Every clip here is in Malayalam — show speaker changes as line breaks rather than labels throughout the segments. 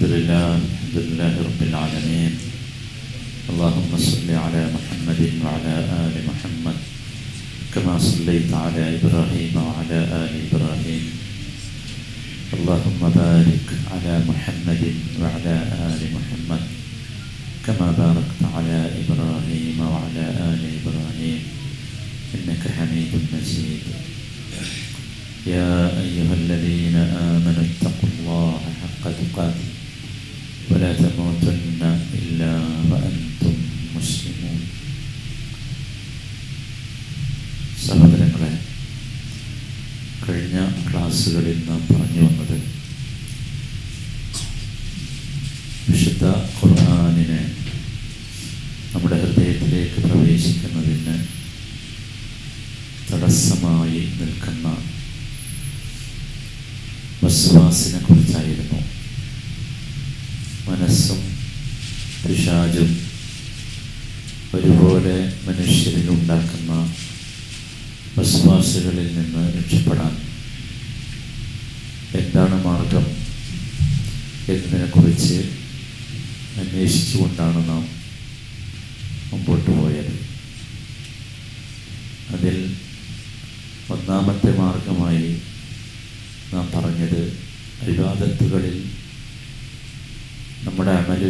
الحمد لله الحمد لله رب العالمين. اللهم صل على محمد وعلى آل محمد كما صليت على إبراهيم وعلى آل إبراهيم. اللهم بارك على محمد وعلى آل محمد كما باركت على إبراهيم وعلى آل إبراهيم. إنك حميد مجيد. يا أيها الذين آمنوا اتقوا الله حق تقاته. ولا تموتن إلا وأنتم مسلمون സഹോദരങ്ങളെ കഴിഞ്ഞ ക്ലാസ്സുകളിൽ നാം പറഞ്ഞു വന്നത്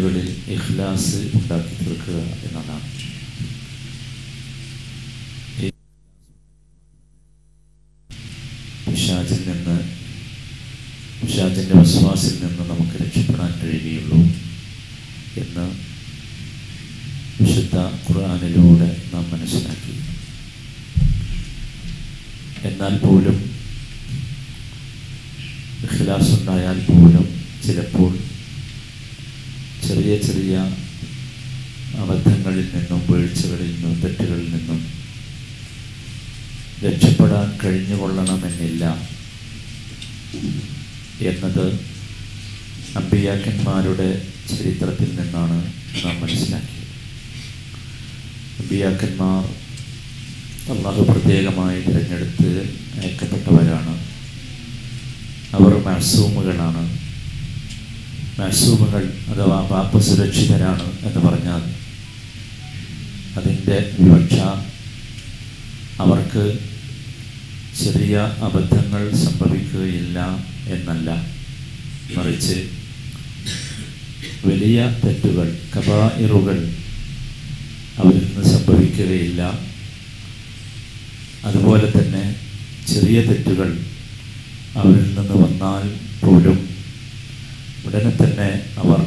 നമ്മുടെ അമലുകളിൽ ഇഖ്ലാസ് ഉണ്ടാക്കി തീർക്കുക എന്നതാണ് പിശാചിൽ നിന്ന് പിശാചിന്റെ വിശ്വാസിൽ നിന്ന് നമുക്ക് രക്ഷപ്പെടാൻ കഴിയുകയുള്ളൂ എന്ന് വിശുദ്ധ ഖുർആാനിലൂടെ നാം മനസ്സിലാക്കി എന്നാൽ പോലും ഇഖ്ലാസ് ഉണ്ടായാൽ പോലും ചിലപ്പോൾ ചെറിയ ചെറിയ അബദ്ധങ്ങളിൽ നിന്നും വീഴ്ചകളിൽ നിന്നും തെറ്റുകളിൽ നിന്നും രക്ഷപ്പെടാൻ കഴിഞ്ഞുകൊള്ളണമെന്നില്ല എന്നത് അമ്പിയാക്കന്മാരുടെ ചരിത്രത്തിൽ നിന്നാണ് നാം മനസ്സിലാക്കിയത്. അമ്പിയാക്കന്മാർ അള്ളാഹു പ്രത്യേകമായി തിരഞ്ഞെടുത്ത് അയക്കപ്പെട്ടവരാണ്. അവർ മാസൂമുകളാണ്. മാസൂമുകൾ അഥവാ പാപ്പ സുരക്ഷിതരാണ് എന്ന് പറഞ്ഞാൽ അതിന്റെ വിവക്ഷ അവർക്ക് ചെറിയ അബദ്ധങ്ങൾ സംഭവിക്കുകയില്ല എന്നല്ല. മറിച്ച് വലിയ തെറ്റുകൾ കബായിറുകൾ അവരിൽ നിന്ന് സംഭവിക്കുകയില്ല. അതുപോലെ തന്നെ ചെറിയ തെറ്റുകൾ അവരിൽ നിന്ന് വന്നാൽ പോലും ഉടനെ തന്നെ അവർ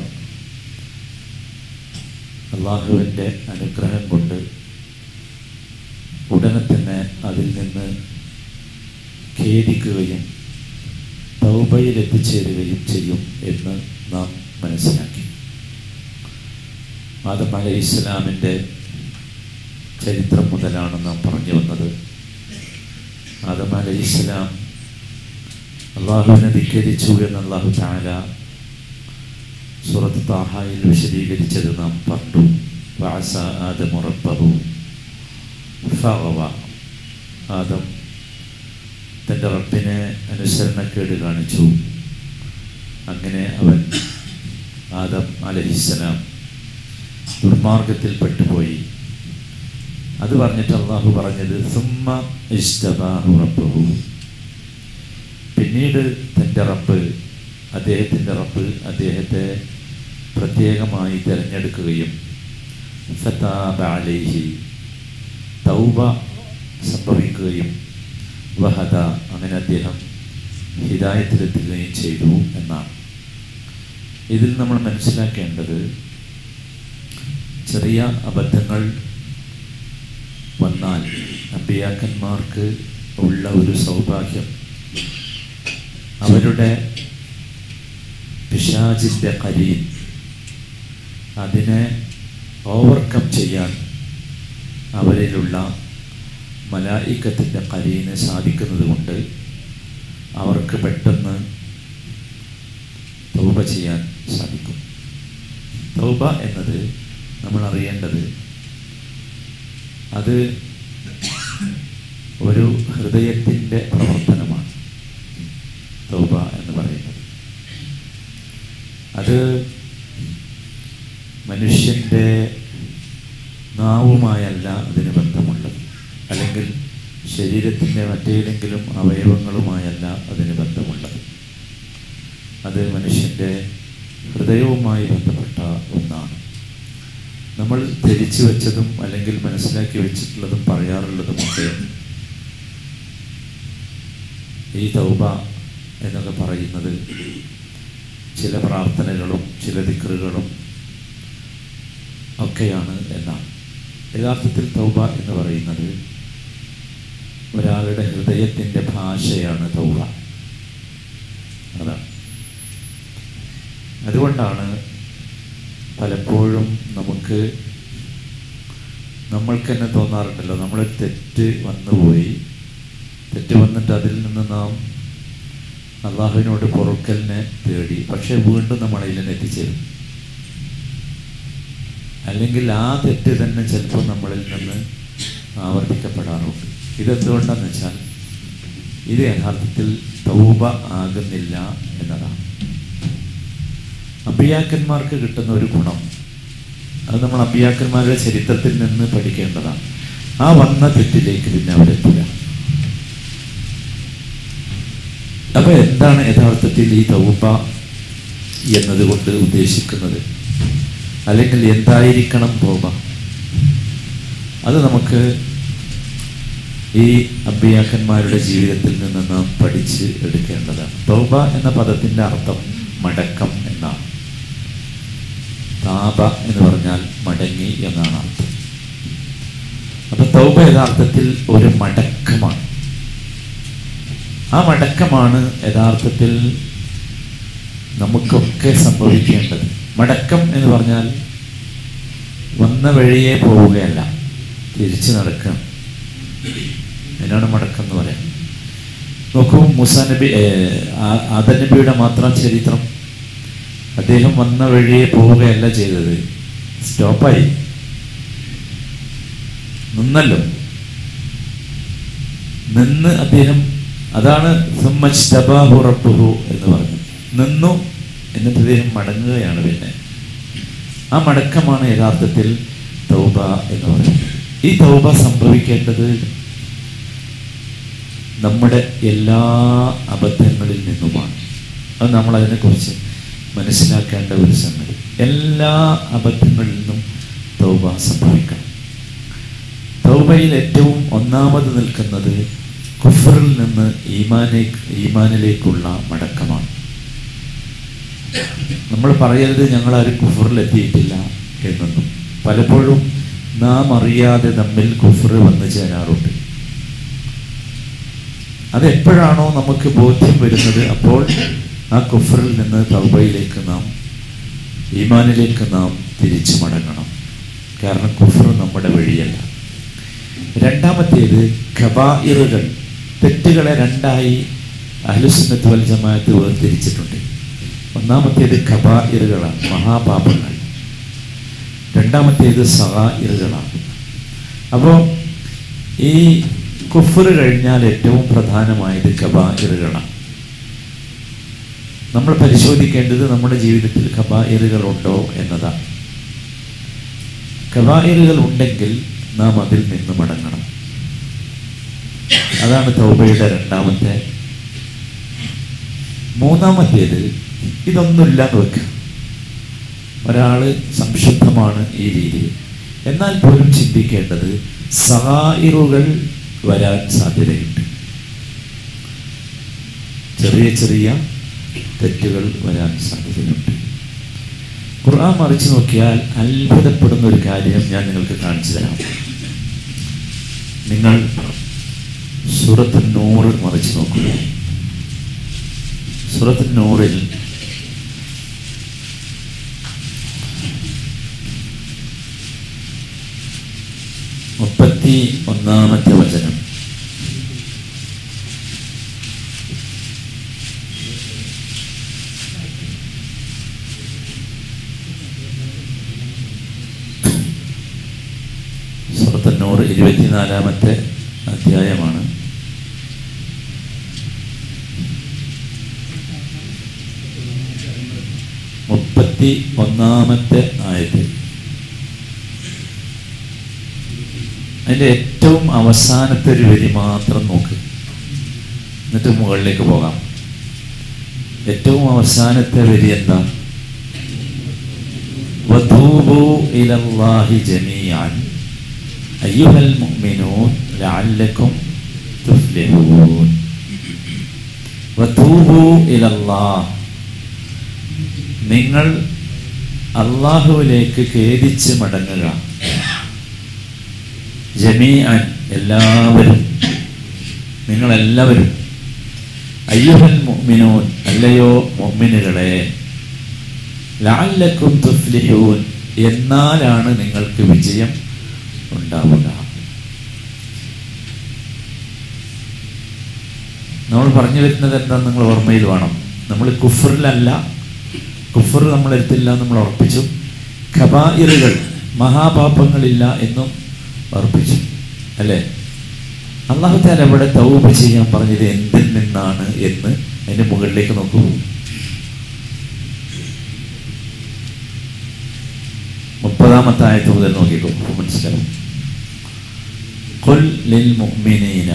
അള്ളാഹുവിന്റെ അനുഗ്രഹം കൊണ്ട് ഉടനെ തന്നെ അതിൽ നിന്ന് ഖേദിക്കുകയും തൗബയിൽ എത്തിച്ചേരുകയും ചെയ്യും എന്ന് നാം മനസ്സിലാക്കി. ആദം അലൈഹി ഇസ്ലാമിന്റെ ചരിത്രം മുതലാണ് നാം പറഞ്ഞു വന്നത്. ആദം അലൈഹി ഇസ്ലാം അള്ളാഹുവിനെ ധിക്കരിച്ചു എന്ന് അള്ളാഹു താല സൂറത്ത് താഹായിൽ വിശദീകരിച്ചത് നാം പണ്ടു. വാസ ആദമുറപ്പഹു ഫവ ആദം. തന്റെ റബ്ബിനെ അനുസരണക്കേട് കാണിച്ചു. അങ്ങനെ അവൻ ആദം അലഹിസ്സലാം ദുർമാർഗത്തിൽ പെട്ടുപോയി അത് പറഞ്ഞിട്ട് അള്ളാഹു പറഞ്ഞത് സുമ്മ ഇഷ്ടബാഹു റബ്ബഹു. പിന്നീട് തന്റെ റബ്ബ് അദ്ദേഹത്തിന്റെ റബ്ബ് അദ്ദേഹത്തെ പ്രത്യേകമായി തിരഞ്ഞെടുക്കുകയും സത്താബാലേഹി തൗബ സംഭവിക്കുകയും വഹദ അങ്ങനെ അദ്ദേഹം ഹിതായത്തിലെത്തുകയും ചെയ്തു എന്നാണ്. ഇതിൽ നമ്മൾ മനസ്സിലാക്കേണ്ടത് ചെറിയ അബദ്ധങ്ങൾ വന്നാൽ അമ്പിയാക്കന്മാർക്ക് ഉള്ള ഒരു സൗഭാഗ്യം അവരുടെ പിശാചിന്റെ കരീൻ അതിനെ ഓവർകം ചെയ്യാൻ അവരിലുള്ള മലായിക്കത്തിന്റെ കരീന് സാധിക്കുന്നത് കൊണ്ട് അവർക്ക് പെട്ടെന്ന് തൗബ ചെയ്യാൻ സാധിക്കും. തൗബ എന്നത് നമ്മൾ അറിയേണ്ടത് അത് ഒരു ഹൃദയത്തിന്റെ പ്രവർത്തനമാണ്. തൗബ എന്ന് പറയുന്നത്. അത് മനുഷ്യന്റെ നാവുമായല്ല അതിന് ബന്ധമുള്ളത്. അല്ലെങ്കിൽ ശരീരത്തിന്റെ മറ്റേതെങ്കിലും അവയവങ്ങളുമായല്ല അതിന് ബന്ധമുള്ളത്. അത് മനുഷ്യന്റെ ഹൃദയവുമായി ബന്ധപ്പെട്ട ഒന്നാണ്. നമ്മൾ ധരിച്ചു വെച്ചതും അല്ലെങ്കിൽ മനസ്സിലാക്കി വെച്ചിട്ടുള്ളതും പറയാറുള്ളതുമൊക്കെ ഈ തൗബ എന്നൊക്കെ പറയുന്നത് ചില പ്രാർത്ഥനകളും ചില ദിക്റുകളും ഒക്കെയാണ് എന്നാണ്. യഥാർത്ഥത്തിൽ തൗബ എന്ന് പറയുന്നത് ഒരാളുടെ ഹൃദയത്തിന്റെ ഭാഷയാണ് തൗബ. അതാണ്. അതുകൊണ്ടാണ് പലപ്പോഴും നമുക്ക് നമ്മൾക്ക് തന്നെ തോന്നാറുണ്ടല്ലോ നമ്മളൊരു തെറ്റ് വന്നുപോയി തെറ്റ് വന്നിട്ട് അതിൽ നിന്ന് നാം അള്ളാഹുവിനോട് പൊറുക്കലിനെ തേടി പക്ഷെ വീണ്ടും നമ്മൾ അതിൽ എത്തിച്ചേരും. അല്ലെങ്കിൽ ആ തെറ്റ് തന്നെ ചിലപ്പോൾ നമ്മളിൽ നിന്ന് ആവർത്തിക്കപ്പെടാറുണ്ട്. ഇതെന്തുകൊണ്ടാന്ന് വെച്ചാൽ ഇത് യഥാർത്ഥത്തിൽ തൗബ ആകുന്നില്ല എന്നതാണ്. അഭിയാക്കന്മാർക്ക് കിട്ടുന്ന ഒരു ഗുണം അത് നമ്മൾ അഭിയാക്കന്മാരുടെ ചരിത്രത്തിൽ നിന്ന് പഠിക്കേണ്ടതാണ്. ആ വന്ന തെറ്റിലേക്ക് പിന്നെ അവരെത്തില്ല അപ്പൊ എന്താണ് യഥാർത്ഥത്തിൽ ഈ തൗബ എന്നതുകൊണ്ട് ഉദ്ദേശിക്കുന്നത്? അല്ലെങ്കിൽ എന്തായിരിക്കണം തോബ? അത് നമുക്ക് ഈ അബ്ബിയാക്കന്മാരുടെ ജീവിതത്തിൽ നിന്ന് നാം പഠിച്ച് എടുക്കേണ്ടതാണ്. തൗബ എന്ന പദത്തിന്റെ അർത്ഥം മടക്കം എന്നാണ്. താപ എന്ന് പറഞ്ഞാൽ മടങ്ങി എന്നാണ് അർത്ഥം. അപ്പൊ തൗബ യഥാർത്ഥത്തിൽ ഒരു മടക്കമാണ്. ആ മടക്കമാണ് യഥാർത്ഥത്തിൽ നമുക്കൊക്കെ സംഭവിക്കേണ്ടത്. മടക്കം എന്ന് പറഞ്ഞാൽ വന്ന വഴിയെ പോവുകയല്ല തിരിച്ചു നടക്കുക അതിനാണ് മടക്കം എന്ന് പറയാം നോക്കൂ മുസാ നബി ആദ നബിയുടെ മാത്രം ചരിത്രം. അദ്ദേഹം വന്ന വഴിയെ പോവുകയല്ല ചെയ്തത്. സ്റ്റോപ്പായി. നിന്നല്ലോ. നിന്ന് അദ്ദേഹം അതാണ് എന്ന് പറഞ്ഞു നിന്നു എന്നിട്ട് അദ്ദേഹം മടങ്ങുകയാണ് പിന്നെ. ആ മടക്കമാണ് യഥാർത്ഥത്തിൽ തൗബ എന്ന് പറയുന്നത്. ഈ തൗബ സംഭവിക്കേണ്ടത് നമ്മുടെ എല്ലാ അബദ്ധങ്ങളിൽ നിന്നുമാണ്. അത് നമ്മൾ അതിനെക്കുറിച്ച് മനസ്സിലാക്കേണ്ട ഒരു സംഗതി. എല്ലാ അബദ്ധങ്ങളിൽ നിന്നും തൗബ സംഭവിക്കണം. തൗബയിൽ ഏറ്റവും ഒന്നാമത് നിൽക്കുന്നത് കുഫറിൽ നിന്ന് ഈമാനെ ഈമാനിലേക്കുള്ള മടക്കമാണ്. നമ്മൾ പറയരുത് കുഫറിൽ എത്തിയിട്ടില്ല എന്നൊന്നും. പലപ്പോഴും നാം അറിയാതെ തമ്മിൽ കുഫർ വന്നു ചേരാറുണ്ട്. അതെപ്പോഴാണോ നമുക്ക് ബോധ്യം വരുന്നത് അപ്പോൾ ആ കുഫറിൽ നിന്ന് തൗബയിലേക്ക് നാം ഈമാനിലേക്ക് നാം തിരിച്ചു മടങ്ങണം. കാരണം കുഫർ നമ്മുടെ വഴിയല്ല. രണ്ടാമത്തേത് ഖബായിറുകൾ തെറ്റുകളെ രണ്ടായി അഹ്ലുസുന്നത്ത് ജമാഅത്ത് വേർതിരിച്ചിട്ടുണ്ട്. ഒന്നാമത്തേത് ഖബായിറുകളാണ് മഹാപാപങ്ങൾ. രണ്ടാമത്തേത് സഹാ ഇറുകളാണ് അപ്പോൾ ഈ കുഫർ കഴിഞ്ഞാൽ ഏറ്റവും പ്രധാനമായത് കബായിറുകളാണ്. നമ്മൾ പരിശോധിക്കേണ്ടത് നമ്മുടെ ജീവിതത്തിൽ കബായിറുകൾ ഉണ്ടോ എന്നതാണ്. കബായിറുകൾ ഉണ്ടെങ്കിൽ നാം അതിൽ നിന്ന് മടങ്ങണം. അതാണ് തൗബയുടെ രണ്ടാമത്തെ മൂന്നാമത്തേത് ഇതൊന്നുമില്ല എന്ന് വെക്കുക ഒരാൾ സംശുദ്ധമാണ് ഈ രീതിയിൽ. എന്നാൽ പോലും ചിന്തിക്കേണ്ടത് സഹായിറുകൾ വരാൻ സാധ്യതയുണ്ട്. ചെറിയ ചെറിയ തെറ്റുകൾ വരാൻ സാധ്യതയുണ്ട്. ഖുർആൻ മറിച്ച് നോക്കിയാൽ അത്ഭുതപ്പെടുന്ന ഒരു കാര്യം ഞാൻ നിങ്ങൾക്ക് കാണിച്ചു തരാം. നിങ്ങൾ സൂറത്ത് നൂറിൽ മറിച്ച് നോക്കുക സൂറത്ത് നൂറിൽ മുപ്പത്തി ഒന്നാമത്തെ വചനം സുഹൃത്തന്നൂറ് ഇരുപത്തിനാലാമത്തെ അധ്യായമാണ്. ഇരുപത്തി ഒന്നാമത്തെ ആയത് അതിന്റെ ഏറ്റവും അവസാനത്തെ ഒരു വരി മാത്രം നോക്ക്. എന്നിട്ട് മുകളിലേക്ക് പോകാം. ഏറ്റവും അവസാനത്തെ വരി എന്താ? നിങ്ങൾ അള്ളാഹുവിലേക്ക് ഖേദിച്ച് മടങ്ങുക. ജമീഅൻ എല്ലാവരും നിങ്ങളെല്ലാവരും അയ്യുഹൽ മുഅ്മിനൂൻ അല്ലയോ മുഅ്മിനുകളെ ലഅല്ലക്കും തുഫ്ലിഹൂൻ എന്നാലാണ് നിങ്ങൾക്ക് വിജയം ഉണ്ടാവുക. നമ്മൾ പറഞ്ഞു വരുന്നത് എന്താ നിങ്ങൾ ഓർമ്മയിൽ വേണം. നമ്മൾ കുഫറിലല്ല കുഫർ നമ്മൾ എടുത്തില്ല എന്ന് നമ്മൾ ഉറപ്പിച്ചു ഖബായിറുകൾ മഹാപാപങ്ങളില്ല എന്നും ഉറപ്പിച്ചു അല്ലേ അള്ളാഹു താല അവിടെ തൗബ ചെയ്യാൻ പറഞ്ഞത് എന്തിൽ നിന്നാണ് എന്ന് അതിന്റെ മുകളിലേക്ക് നോക്കൂ മുപ്പതാമത്തെ ആയത്ത് മുതൽ നോക്കിക്കോ അപ്പൊ മനസ്സിലാവും قل للمؤمنين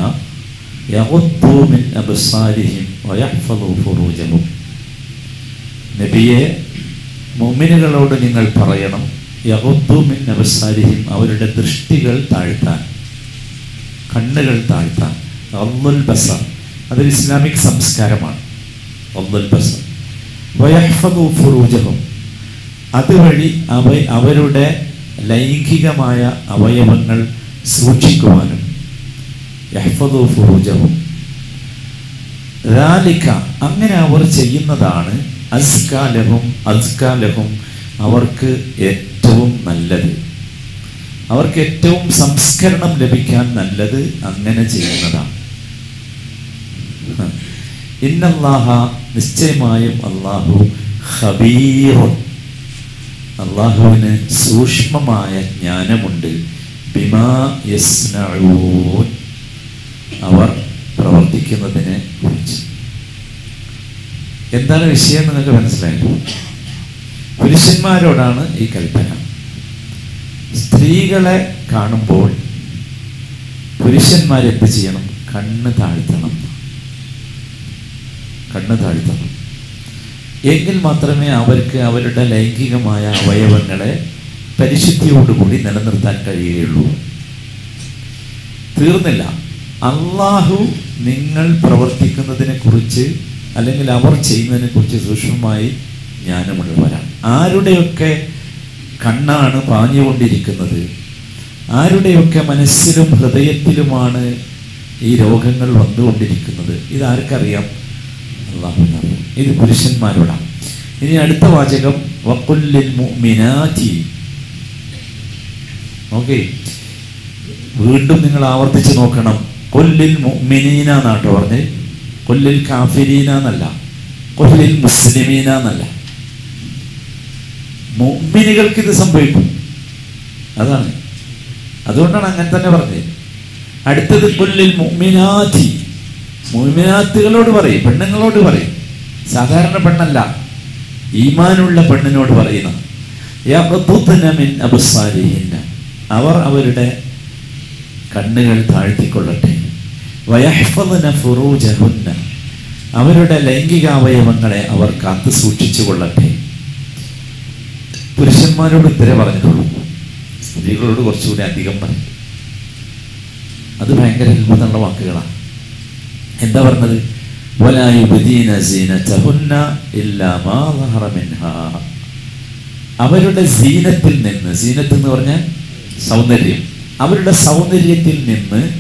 يغضوا من أبصارهم ويحفظوا فروجهم നബിയെ മുമ്മിനുകളോട് നിങ്ങൾ പറയണം. യഹുബുമിൻ മിൻ അബസാരിഹിം അവരുടെ ദൃഷ്ടികൾ താഴ്ത്താൻ കണ്ണുകൾ താഴ്ത്താൻ. അള്ളുൽ ബസർ അതൊരു ഇസ്ലാമിക് സംസ്കാരമാണ്. അള്ളുൽ ബസർ. വയഹ്ഫുറൂജവും ഫുറൂജഹും അതുവഴി അവ അവരുടെ ലൈംഗികമായ അവയവങ്ങൾ സൂക്ഷിക്കുവാനും. യഹ്ഫദു ഫുറൂജഹും. അങ്ങനെ അവർ ചെയ്യുന്നതാണ് അസ്കാലഹും അസ്കാലഹും അവർക്ക് ഏറ്റവും നല്ലത്. അവർക്ക് ഏറ്റവും സംസ്കരണം ലഭിക്കാൻ നല്ലത് അങ്ങനെ ചെയ്യുന്നതാണ്. ഇന്നല്ലാഹ നിശ്ചയമായും അള്ളാഹു ഖബീറുൻ അള്ളാഹുവിന് സൂക്ഷ്മമായ ജ്ഞാനമുണ്ട്. ബിമാ അവർ പ്രവർത്തിക്കുന്നതിനെ കുറിച്ച്. എന്താണ് വിഷയം നിങ്ങൾക്ക് മനസ്സിലായി. പുരുഷന്മാരോടാണ് ഈ കൽപ്പന. സ്ത്രീകളെ കാണുമ്പോൾ പുരുഷന്മാർ എന്ത് ചെയ്യണം? കണ്ണ് താഴ്ത്തണം. കണ്ണ് താഴ്ത്തണം. എങ്കിൽ മാത്രമേ അവർക്ക് അവരുടെ ലൈംഗികമായ അവയവങ്ങളെ പരിശുദ്ധിയോടുകൂടി നിലനിർത്താൻ കഴിയുകയുള്ളൂ. തീർന്നില്ല. അള്ളാഹു നിങ്ങൾ പ്രവർത്തിക്കുന്നതിനെ കുറിച്ച് അല്ലെങ്കിൽ അവർ ചെയ്യുന്നതിനെ കുറിച്ച് സൂക്ഷ്മമായി ജ്ഞാനമുള്ളവരാണ് ആരുടെയൊക്കെ കണ്ണാണ് പാഞ്ഞുകൊണ്ടിരിക്കുന്നത്? ആരുടെയൊക്കെ മനസ്സിലും ഹൃദയത്തിലുമാണ് ഈ രോഗങ്ങൾ വന്നുകൊണ്ടിരിക്കുന്നത്? ഇതാർക്കറിയാം അള്ളാഹുവിനറിയാം. ഇത് പുരുഷന്മാരോടാണ്. ഇനി അടുത്ത വാചകം. വക്കുല്ലിൽ മിനാറ്റി ഓക്കെ. വീണ്ടും നിങ്ങൾ ആവർത്തിച്ച് നോക്കണം. കൊല്ലിൽ മിനീന എന്നാട്ടോ പറഞ്ഞ് കൊല്ലിൽ കാഫിരീന എന്നല്ല കൊല്ലിൽ മുസ്ലിമീന എന്നല്ല മുമ്മിനികൾക്ക് ഇത് സംഭവിക്കും. അതാണ്. അതുകൊണ്ടാണ് അങ്ങനെ തന്നെ പറഞ്ഞത്. അടുത്തത് കൊല്ലിൽ മുഅ്മിനാറ്റി മുമിനാത്തുകളോട് പറയും പെണ്ണുങ്ങളോട് പറയും. സാധാരണ പെണ്ണല്ല ഈമാനുള്ള പെണ്ണിനോട് പറയുന്ന. അവർ അവരുടെ കണ്ണുകൾ താഴ്ത്തിക്കൊള്ളട്ടെ. വയഹ്ഫദന ഫുറൂജഹുന്ന. അവരുടെ ലൈംഗികാവയവങ്ങളെ അവർ കാത്തു സൂക്ഷിച്ചു കൊള്ളട്ടെ പുരുഷന്മാരോട് ഇത്രേ പറഞ്ഞിട്ടുള്ളൂ. സ്ത്രീകളോട് കുറച്ചുകൂടി അധികം പറഞ്ഞു അത് ഭയങ്കര അത്ഭുതമുള്ള വാക്കുകളാണ്. എന്താ പറഞ്ഞത്? അവരുടെ സീനത്തിൽ നിന്ന് സീനത്ത് എന്ന് പറഞ്ഞാൽ സൗന്ദര്യം. അവരുടെ സൗന്ദര്യത്തിൽ നിന്ന്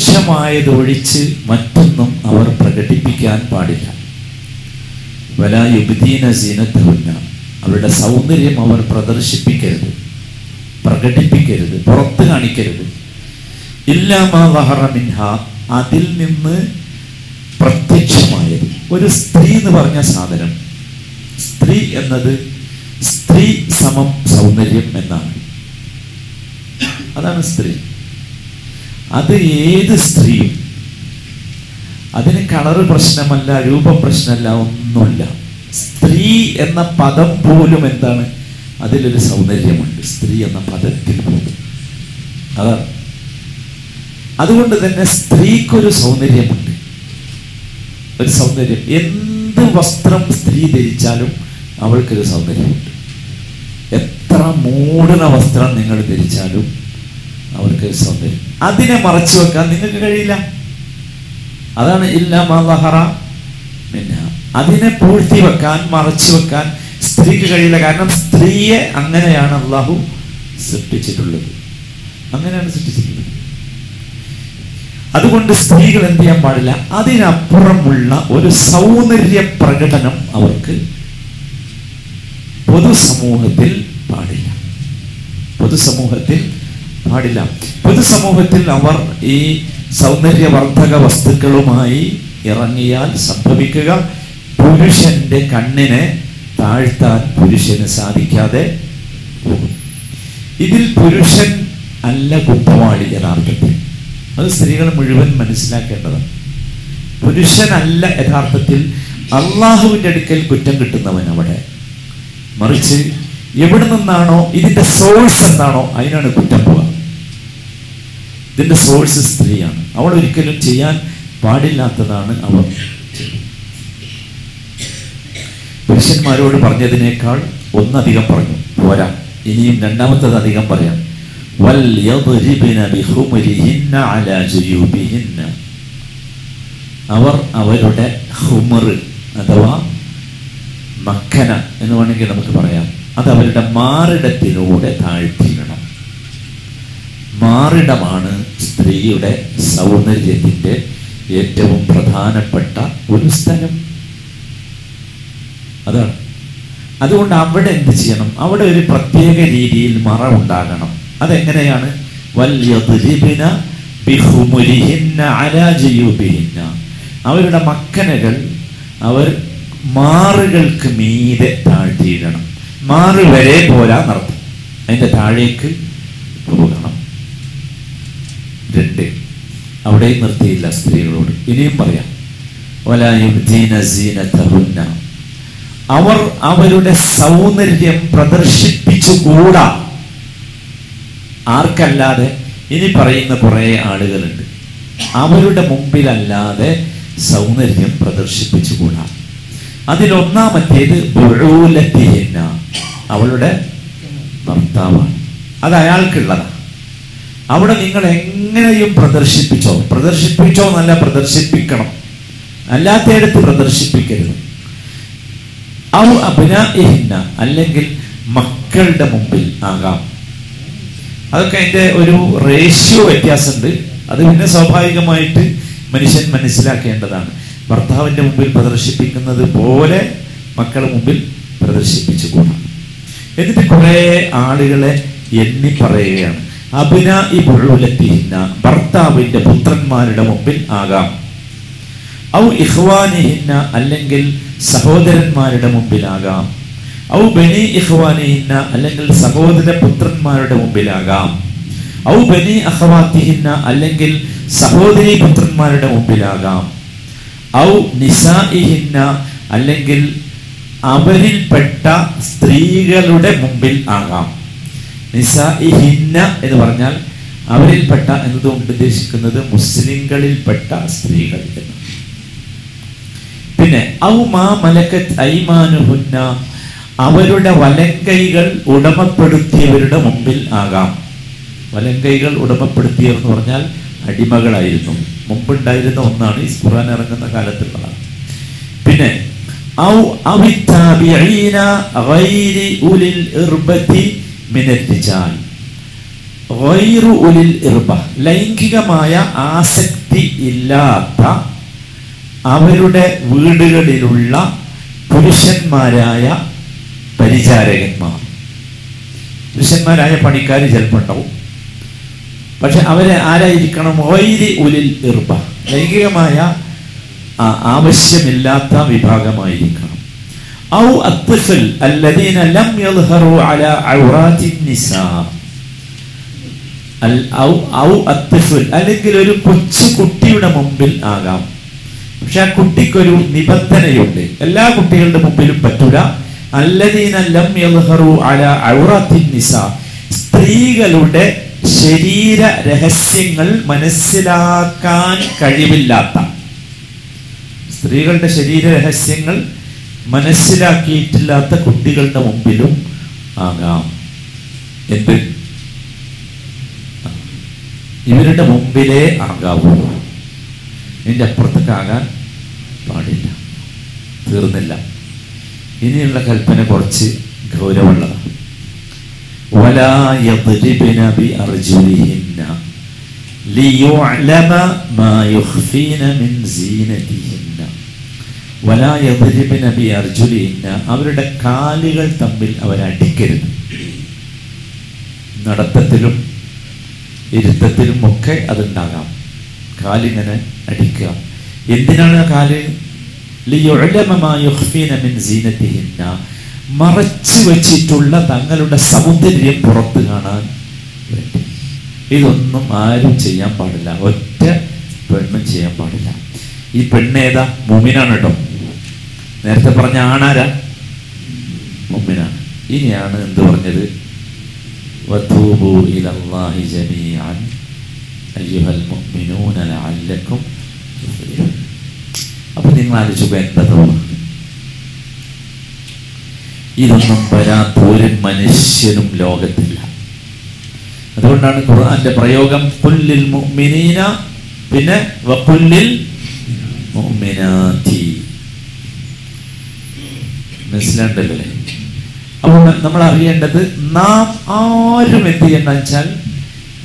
പ്രത്യക്ഷമായതൊഴിച്ച് മറ്റൊന്നും അവർ പ്രകടിപ്പിക്കാൻ പാടില്ല. വലായുബദീന സീനത്തഹുന്ന അവരുടെ സൗന്ദര്യം അവർ പ്രദർശിപ്പിക്കരുത് പ്രകടിപ്പിക്കരുത് പുറത്ത് കാണിക്കരുത്. ഇല്ലാമാ വഹറ മിൻഹ അതിൽ നിന്ന് പ്രത്യക്ഷമായത്. ഒരു സ്ത്രീ എന്ന് പറഞ്ഞ സാധനം. സ്ത്രീ എന്നത് സ്ത്രീ സമം സൗന്ദര്യം എന്നാണ്. അതാണ് സ്ത്രീ. അത് ഏത് സ്ത്രീയും. അതിന് കളർ പ്രശ്നമല്ല രൂപ പ്രശ്നമല്ല ഒന്നുമില്ല. സ്ത്രീ എന്ന പദം പോലും എന്താണ്? അതിലൊരു സൗന്ദര്യമുണ്ട്. സ്ത്രീ എന്ന പദത്തിൽ പോലും. അതാണ് അതുകൊണ്ട് തന്നെ സ്ത്രീക്കൊരു സൗന്ദര്യമുണ്ട്. ഒരു സൗന്ദര്യം. എന്ത് വസ്ത്രം സ്ത്രീ ധരിച്ചാലും അവൾക്കൊരു സൗന്ദര്യമുണ്ട്. എത്ര മൂടുന്ന വസ്ത്രം നിങ്ങൾ ധരിച്ചാലും അവർക്കൊരു സൗന്ദര്യം അതിനെ മറച്ചു വെക്കാൻ നിങ്ങൾക്ക് കഴിയില്ല. അതാണ് ഇല്ലാമറ പിന്നെ അതിനെ പൂഴ്ത്തി വെക്കാൻ മറച്ചു വെക്കാൻ സ്ത്രീക്ക് കഴിയില്ല. കാരണം സ്ത്രീയെ അങ്ങനെയാണ് അള്ളാഹു സൃഷ്ടിച്ചിട്ടുള്ളത്. അങ്ങനെയാണ് സൃഷ്ടിച്ചിട്ടുള്ളത്. അതുകൊണ്ട് സ്ത്രീകൾ എന്ത് ചെയ്യാൻ പാടില്ല? അതിനപ്പുറമുള്ള ഒരു സൗന്ദര്യ പ്രകടനം അവർക്ക് പൊതുസമൂഹത്തിൽ പാടില്ല. പൊതുസമൂഹത്തിൽ പാടില്ല. പൊതുസമൂഹത്തിൽ അവർ ഈ സൗന്ദര്യവർദ്ധക വസ്തുക്കളുമായി ഇറങ്ങിയാൽ സംഭവിക്കുക. പുരുഷന്റെ കണ്ണിനെ താഴ്ത്താൻ പുരുഷന് സാധിക്കാതെ പോകും. ഇതിൽ പുരുഷൻ അല്ല കുറ്റവാളി യഥാർത്ഥത്തിൽ. അത് സ്ത്രീകൾ മുഴുവൻ മനസ്സിലാക്കേണ്ടതാണ്. പുരുഷനല്ല യഥാർത്ഥത്തിൽ അള്ളാഹുവിന്റെ അടുക്കൽ കുറ്റം കിട്ടുന്നവൻ അവിടെ. മറിച്ച് എവിടെ നിന്നാണോ ഇതിന്റെ സോഴ്സ് എന്താണോ അതിനാണ് കുറ്റം. ഇതിന്റെ സോഴ്സ് സ്ത്രീയാണ്. അവൾ ഒരിക്കലും ചെയ്യാൻ പാടില്ലാത്തതാണ് അവർ. പുരുഷന്മാരോട് പറഞ്ഞതിനേക്കാൾ ഒന്നധികം പറഞ്ഞു. പോരാ. ഇനിയും രണ്ടാമത്തത് അധികം പറയാം. അവർ അവരുടെ ഹുമർ അഥവാ മക്കന എന്ന് വേണമെങ്കിൽ നമുക്ക് പറയാം. അത് അവരുടെ മാറിടത്തിലൂടെ താഴ്ത്തിയിടണം. മാറിടമാണ് സ്ത്രീയുടെ സൗന്ദര്യത്തിന്റെ ഏറ്റവും പ്രധാനപ്പെട്ട ഒരു സ്ഥലം. അതാണ്. അതുകൊണ്ട് അവിടെ എന്ത് ചെയ്യണം? അവിടെ ഒരു പ്രത്യേക രീതിയിൽ മറ ഉണ്ടാകണം അതെങ്ങനെയാണ് അവരുടെ മക്കനകൾ അവർ മാറുകൾക്ക് മീതെ താഴ്ത്തിയിടണം. മാറ് വരെ പോരാ നടത്തും അതിന്റെ താഴേക്ക് പോകണം. രണ്ട്. അവിടെയും നിർത്തിയില്ല സ്ത്രീകളോട്. ഇനിയും പറയാം. അവർ അവരുടെ സൗന്ദര്യം പ്രദർശിപ്പിച്ചുകൂടാ. ആർക്കല്ലാതെ ഇനി പറയുന്ന കുറെ ആളുകളുണ്ട്. അവരുടെ മുമ്പിലല്ലാതെ സൗന്ദര്യം പ്രദർശിപ്പിച്ചുകൂടാ. അതിലൊന്നാമത്തേത് അവളുടെ ഭർത്താവാണ്. അത് അയാൾക്കുള്ളതാണ് അവിടെ നിങ്ങൾ എങ്ങനെയും പ്രദർശിപ്പിച്ചോ. പ്രദർശിപ്പിച്ചോ എന്നല്ല പ്രദർശിപ്പിക്കണം. അല്ലാത്തയിടത്ത് പ്രദർശിപ്പിക്കരുത്. ഔ അഭിനാഹിന്ന അല്ലെങ്കിൽ മക്കളുടെ മുമ്പിൽ ആകാം. അതൊക്കെ അതിന്റെ ഒരു റേഷ്യോ വ്യത്യാസമുണ്ട്. അത് പിന്നെ സ്വാഭാവികമായിട്ട് മനുഷ്യൻ മനസ്സിലാക്കേണ്ടതാണ്. ഭർത്താവിന്റെ മുമ്പിൽ പ്രദർശിപ്പിക്കുന്നത് പോലെ മക്കളുടെ മുമ്പിൽ പ്രദർശിപ്പിച്ചുകൂടാ എന്നിട്ട് കുറെ ആളുകളെ എണ്ണി പറയുകയാണ്. അഭിന ഇബുലത്തിഹിന്ന ഭർത്താവിന്റെ പുത്രന്മാരുടെ മുമ്പിൽ ആകാം. ഔ ഇഹ്വാനിഹിന്ന അല്ലെങ്കിൽ സഹോദരന്മാരുടെ മുമ്പിലാകാം. ഔ ബനി ഇഹ്വാനിഹിന്ന അല്ലെങ്കിൽ സഹോദര പുത്രന്മാരുടെ മുമ്പിലാകാം. ഔ ബനി അഹ്വാത്തിഹിന്ന അല്ലെങ്കിൽ സഹോദരി പുത്രന്മാരുടെ മുമ്പിലാകാം. ഔ നിസാഇഹിന്ന അല്ലെങ്കിൽ അവരിൽപ്പെട്ട സ്ത്രീകളുടെ മുമ്പിൽ ആകാം. നിസായിഹിന്ന എന്ന് പറഞ്ഞാൽ അവരിൽപ്പെട്ട എന്നതുകൊണ്ട് ഉദ്ദേശിക്കുന്നത് മുസ്ലിങ്ങളിൽപ്പെട്ട സ്ത്രീകൾ എന്ന്. പിന്നെ ഔ അവരുടെ വലങ്കൈകൾ ഉടമപ്പെടുത്തിയവരുടെ മുമ്പിൽ ആകാം. വലങ്കൈകൾ ഉടമപ്പെടുത്തിയവർ എന്ന് പറഞ്ഞാൽ അടിമകളായിരുന്നു. മുമ്പുണ്ടായിരുന്ന ഒന്നാണ് ഈ ഖുർആൻ ഇറങ്ങുന്ന കാലത്തുള്ളതാണ്. പിന്നെ ഔ അവിത്താബിഈന ഗൈരി ഉലിൽ ഇർബതി ഉലിൽ ലൈംഗികമായ ആസക്തി ഇല്ലാത്ത അവരുടെ വീടുകളിലുള്ള പുരുഷന്മാരായ പരിചാരകന്മാർ. പുരുഷന്മാരായ പണിക്കാർ ചിലപ്പോൾ ഉണ്ടാവും പക്ഷെ അവരെ ആരായിരിക്കണം? വൈരി ഉലിൽ ഇർബ ലൈംഗികമായ ആവശ്യമില്ലാത്ത വിഭാഗമായിരിക്കണം. അത്ഫൽ അല്ലദീന ലം യദ്ഹറു അല ഔറാത്തിൻ നിസാ. അൽ ഔ ഔ അല്ലെങ്കിൽ ഒരു കൊച്ചു കുട്ടിയുടെ മുമ്പിൽ ആകാം. പക്ഷെ ആ കുട്ടിക്കൊരു നിബന്ധനയുണ്ട്. എല്ലാ കുട്ടികളുടെ മുമ്പിലും പറ്റൂല. അല്ലദീനല്ലം അല ഔറാത്തിൻ നിസ. സ്ത്രീകളുടെ ശരീര രഹസ്യങ്ങൾ മനസ്സിലാക്കാൻ കഴിവില്ലാത്ത. സ്ത്രീകളുടെ ശരീര രഹസ്യങ്ങൾ മനസ്സിലാക്കിയിട്ടില്ലാത്ത കുട്ടികളുടെ മുമ്പിലും ആകാം. എന്ത്? ഇവരുടെ മുമ്പിലേ ആകാവൂ. എന്റെ അപ്പുറത്തൊക്കെ ആകാൻ പാടില്ല. തീർന്നില്ല. ഇനിയുള്ള കൽപ്പന കുറച്ച് ഗൗരവമുള്ളതാണ്. ലിയുഅലമ മാ യുഖ്ഫീന മിൻ സീനതിഹിന്ന. വലായബിൻ നബി അവരുടെ കാലുകൾ തമ്മിൽ അവരടിക്കരുത് നടത്തത്തിലും ഇരുത്തത്തിലും ഒക്കെ അതുണ്ടാകാം. കാലിങ്ങനെ അടിക്കുക. എന്തിനാണ് ആ കാൽ? മറച്ചു വച്ചിട്ടുള്ള തങ്ങളുടെ സൗന്ദര്യം പുറത്ത് കാണാൻ വേണ്ടി. ഇതൊന്നും ആരും ചെയ്യാൻ പാടില്ല. ഒറ്റ പെണ്ണും ചെയ്യാൻ പാടില്ല. ഈ പെണ്ണേതാ മുമിനാണ് കേട്ടോ. നേരത്തെ പറഞ്ഞ ആണാരാ? മുമ്മിനാണ് ഇനിയാണ് എന്ത് പറഞ്ഞത്? അപ്പൊ നിങ്ങൾ ആലോചിച്ചു എന്താ തോന്നുക ഇതൊന്നും വരാത്ത ഒരു മനുഷ്യനും ലോകത്തില്ല. അതുകൊണ്ടാണ് ഖുർആന്റെ പ്രയോഗം പുല്ലിൽ പിന്നെ വഖുല്ലിൽ മുഅ്മിനാത്തി മനസ്സിലാണ്ടല്ലോ അപ്പോൾ നമ്മൾ അറിയേണ്ടത് നാം ആരും എന്ത് ചെയ്യണ്ട വെച്ചാൽ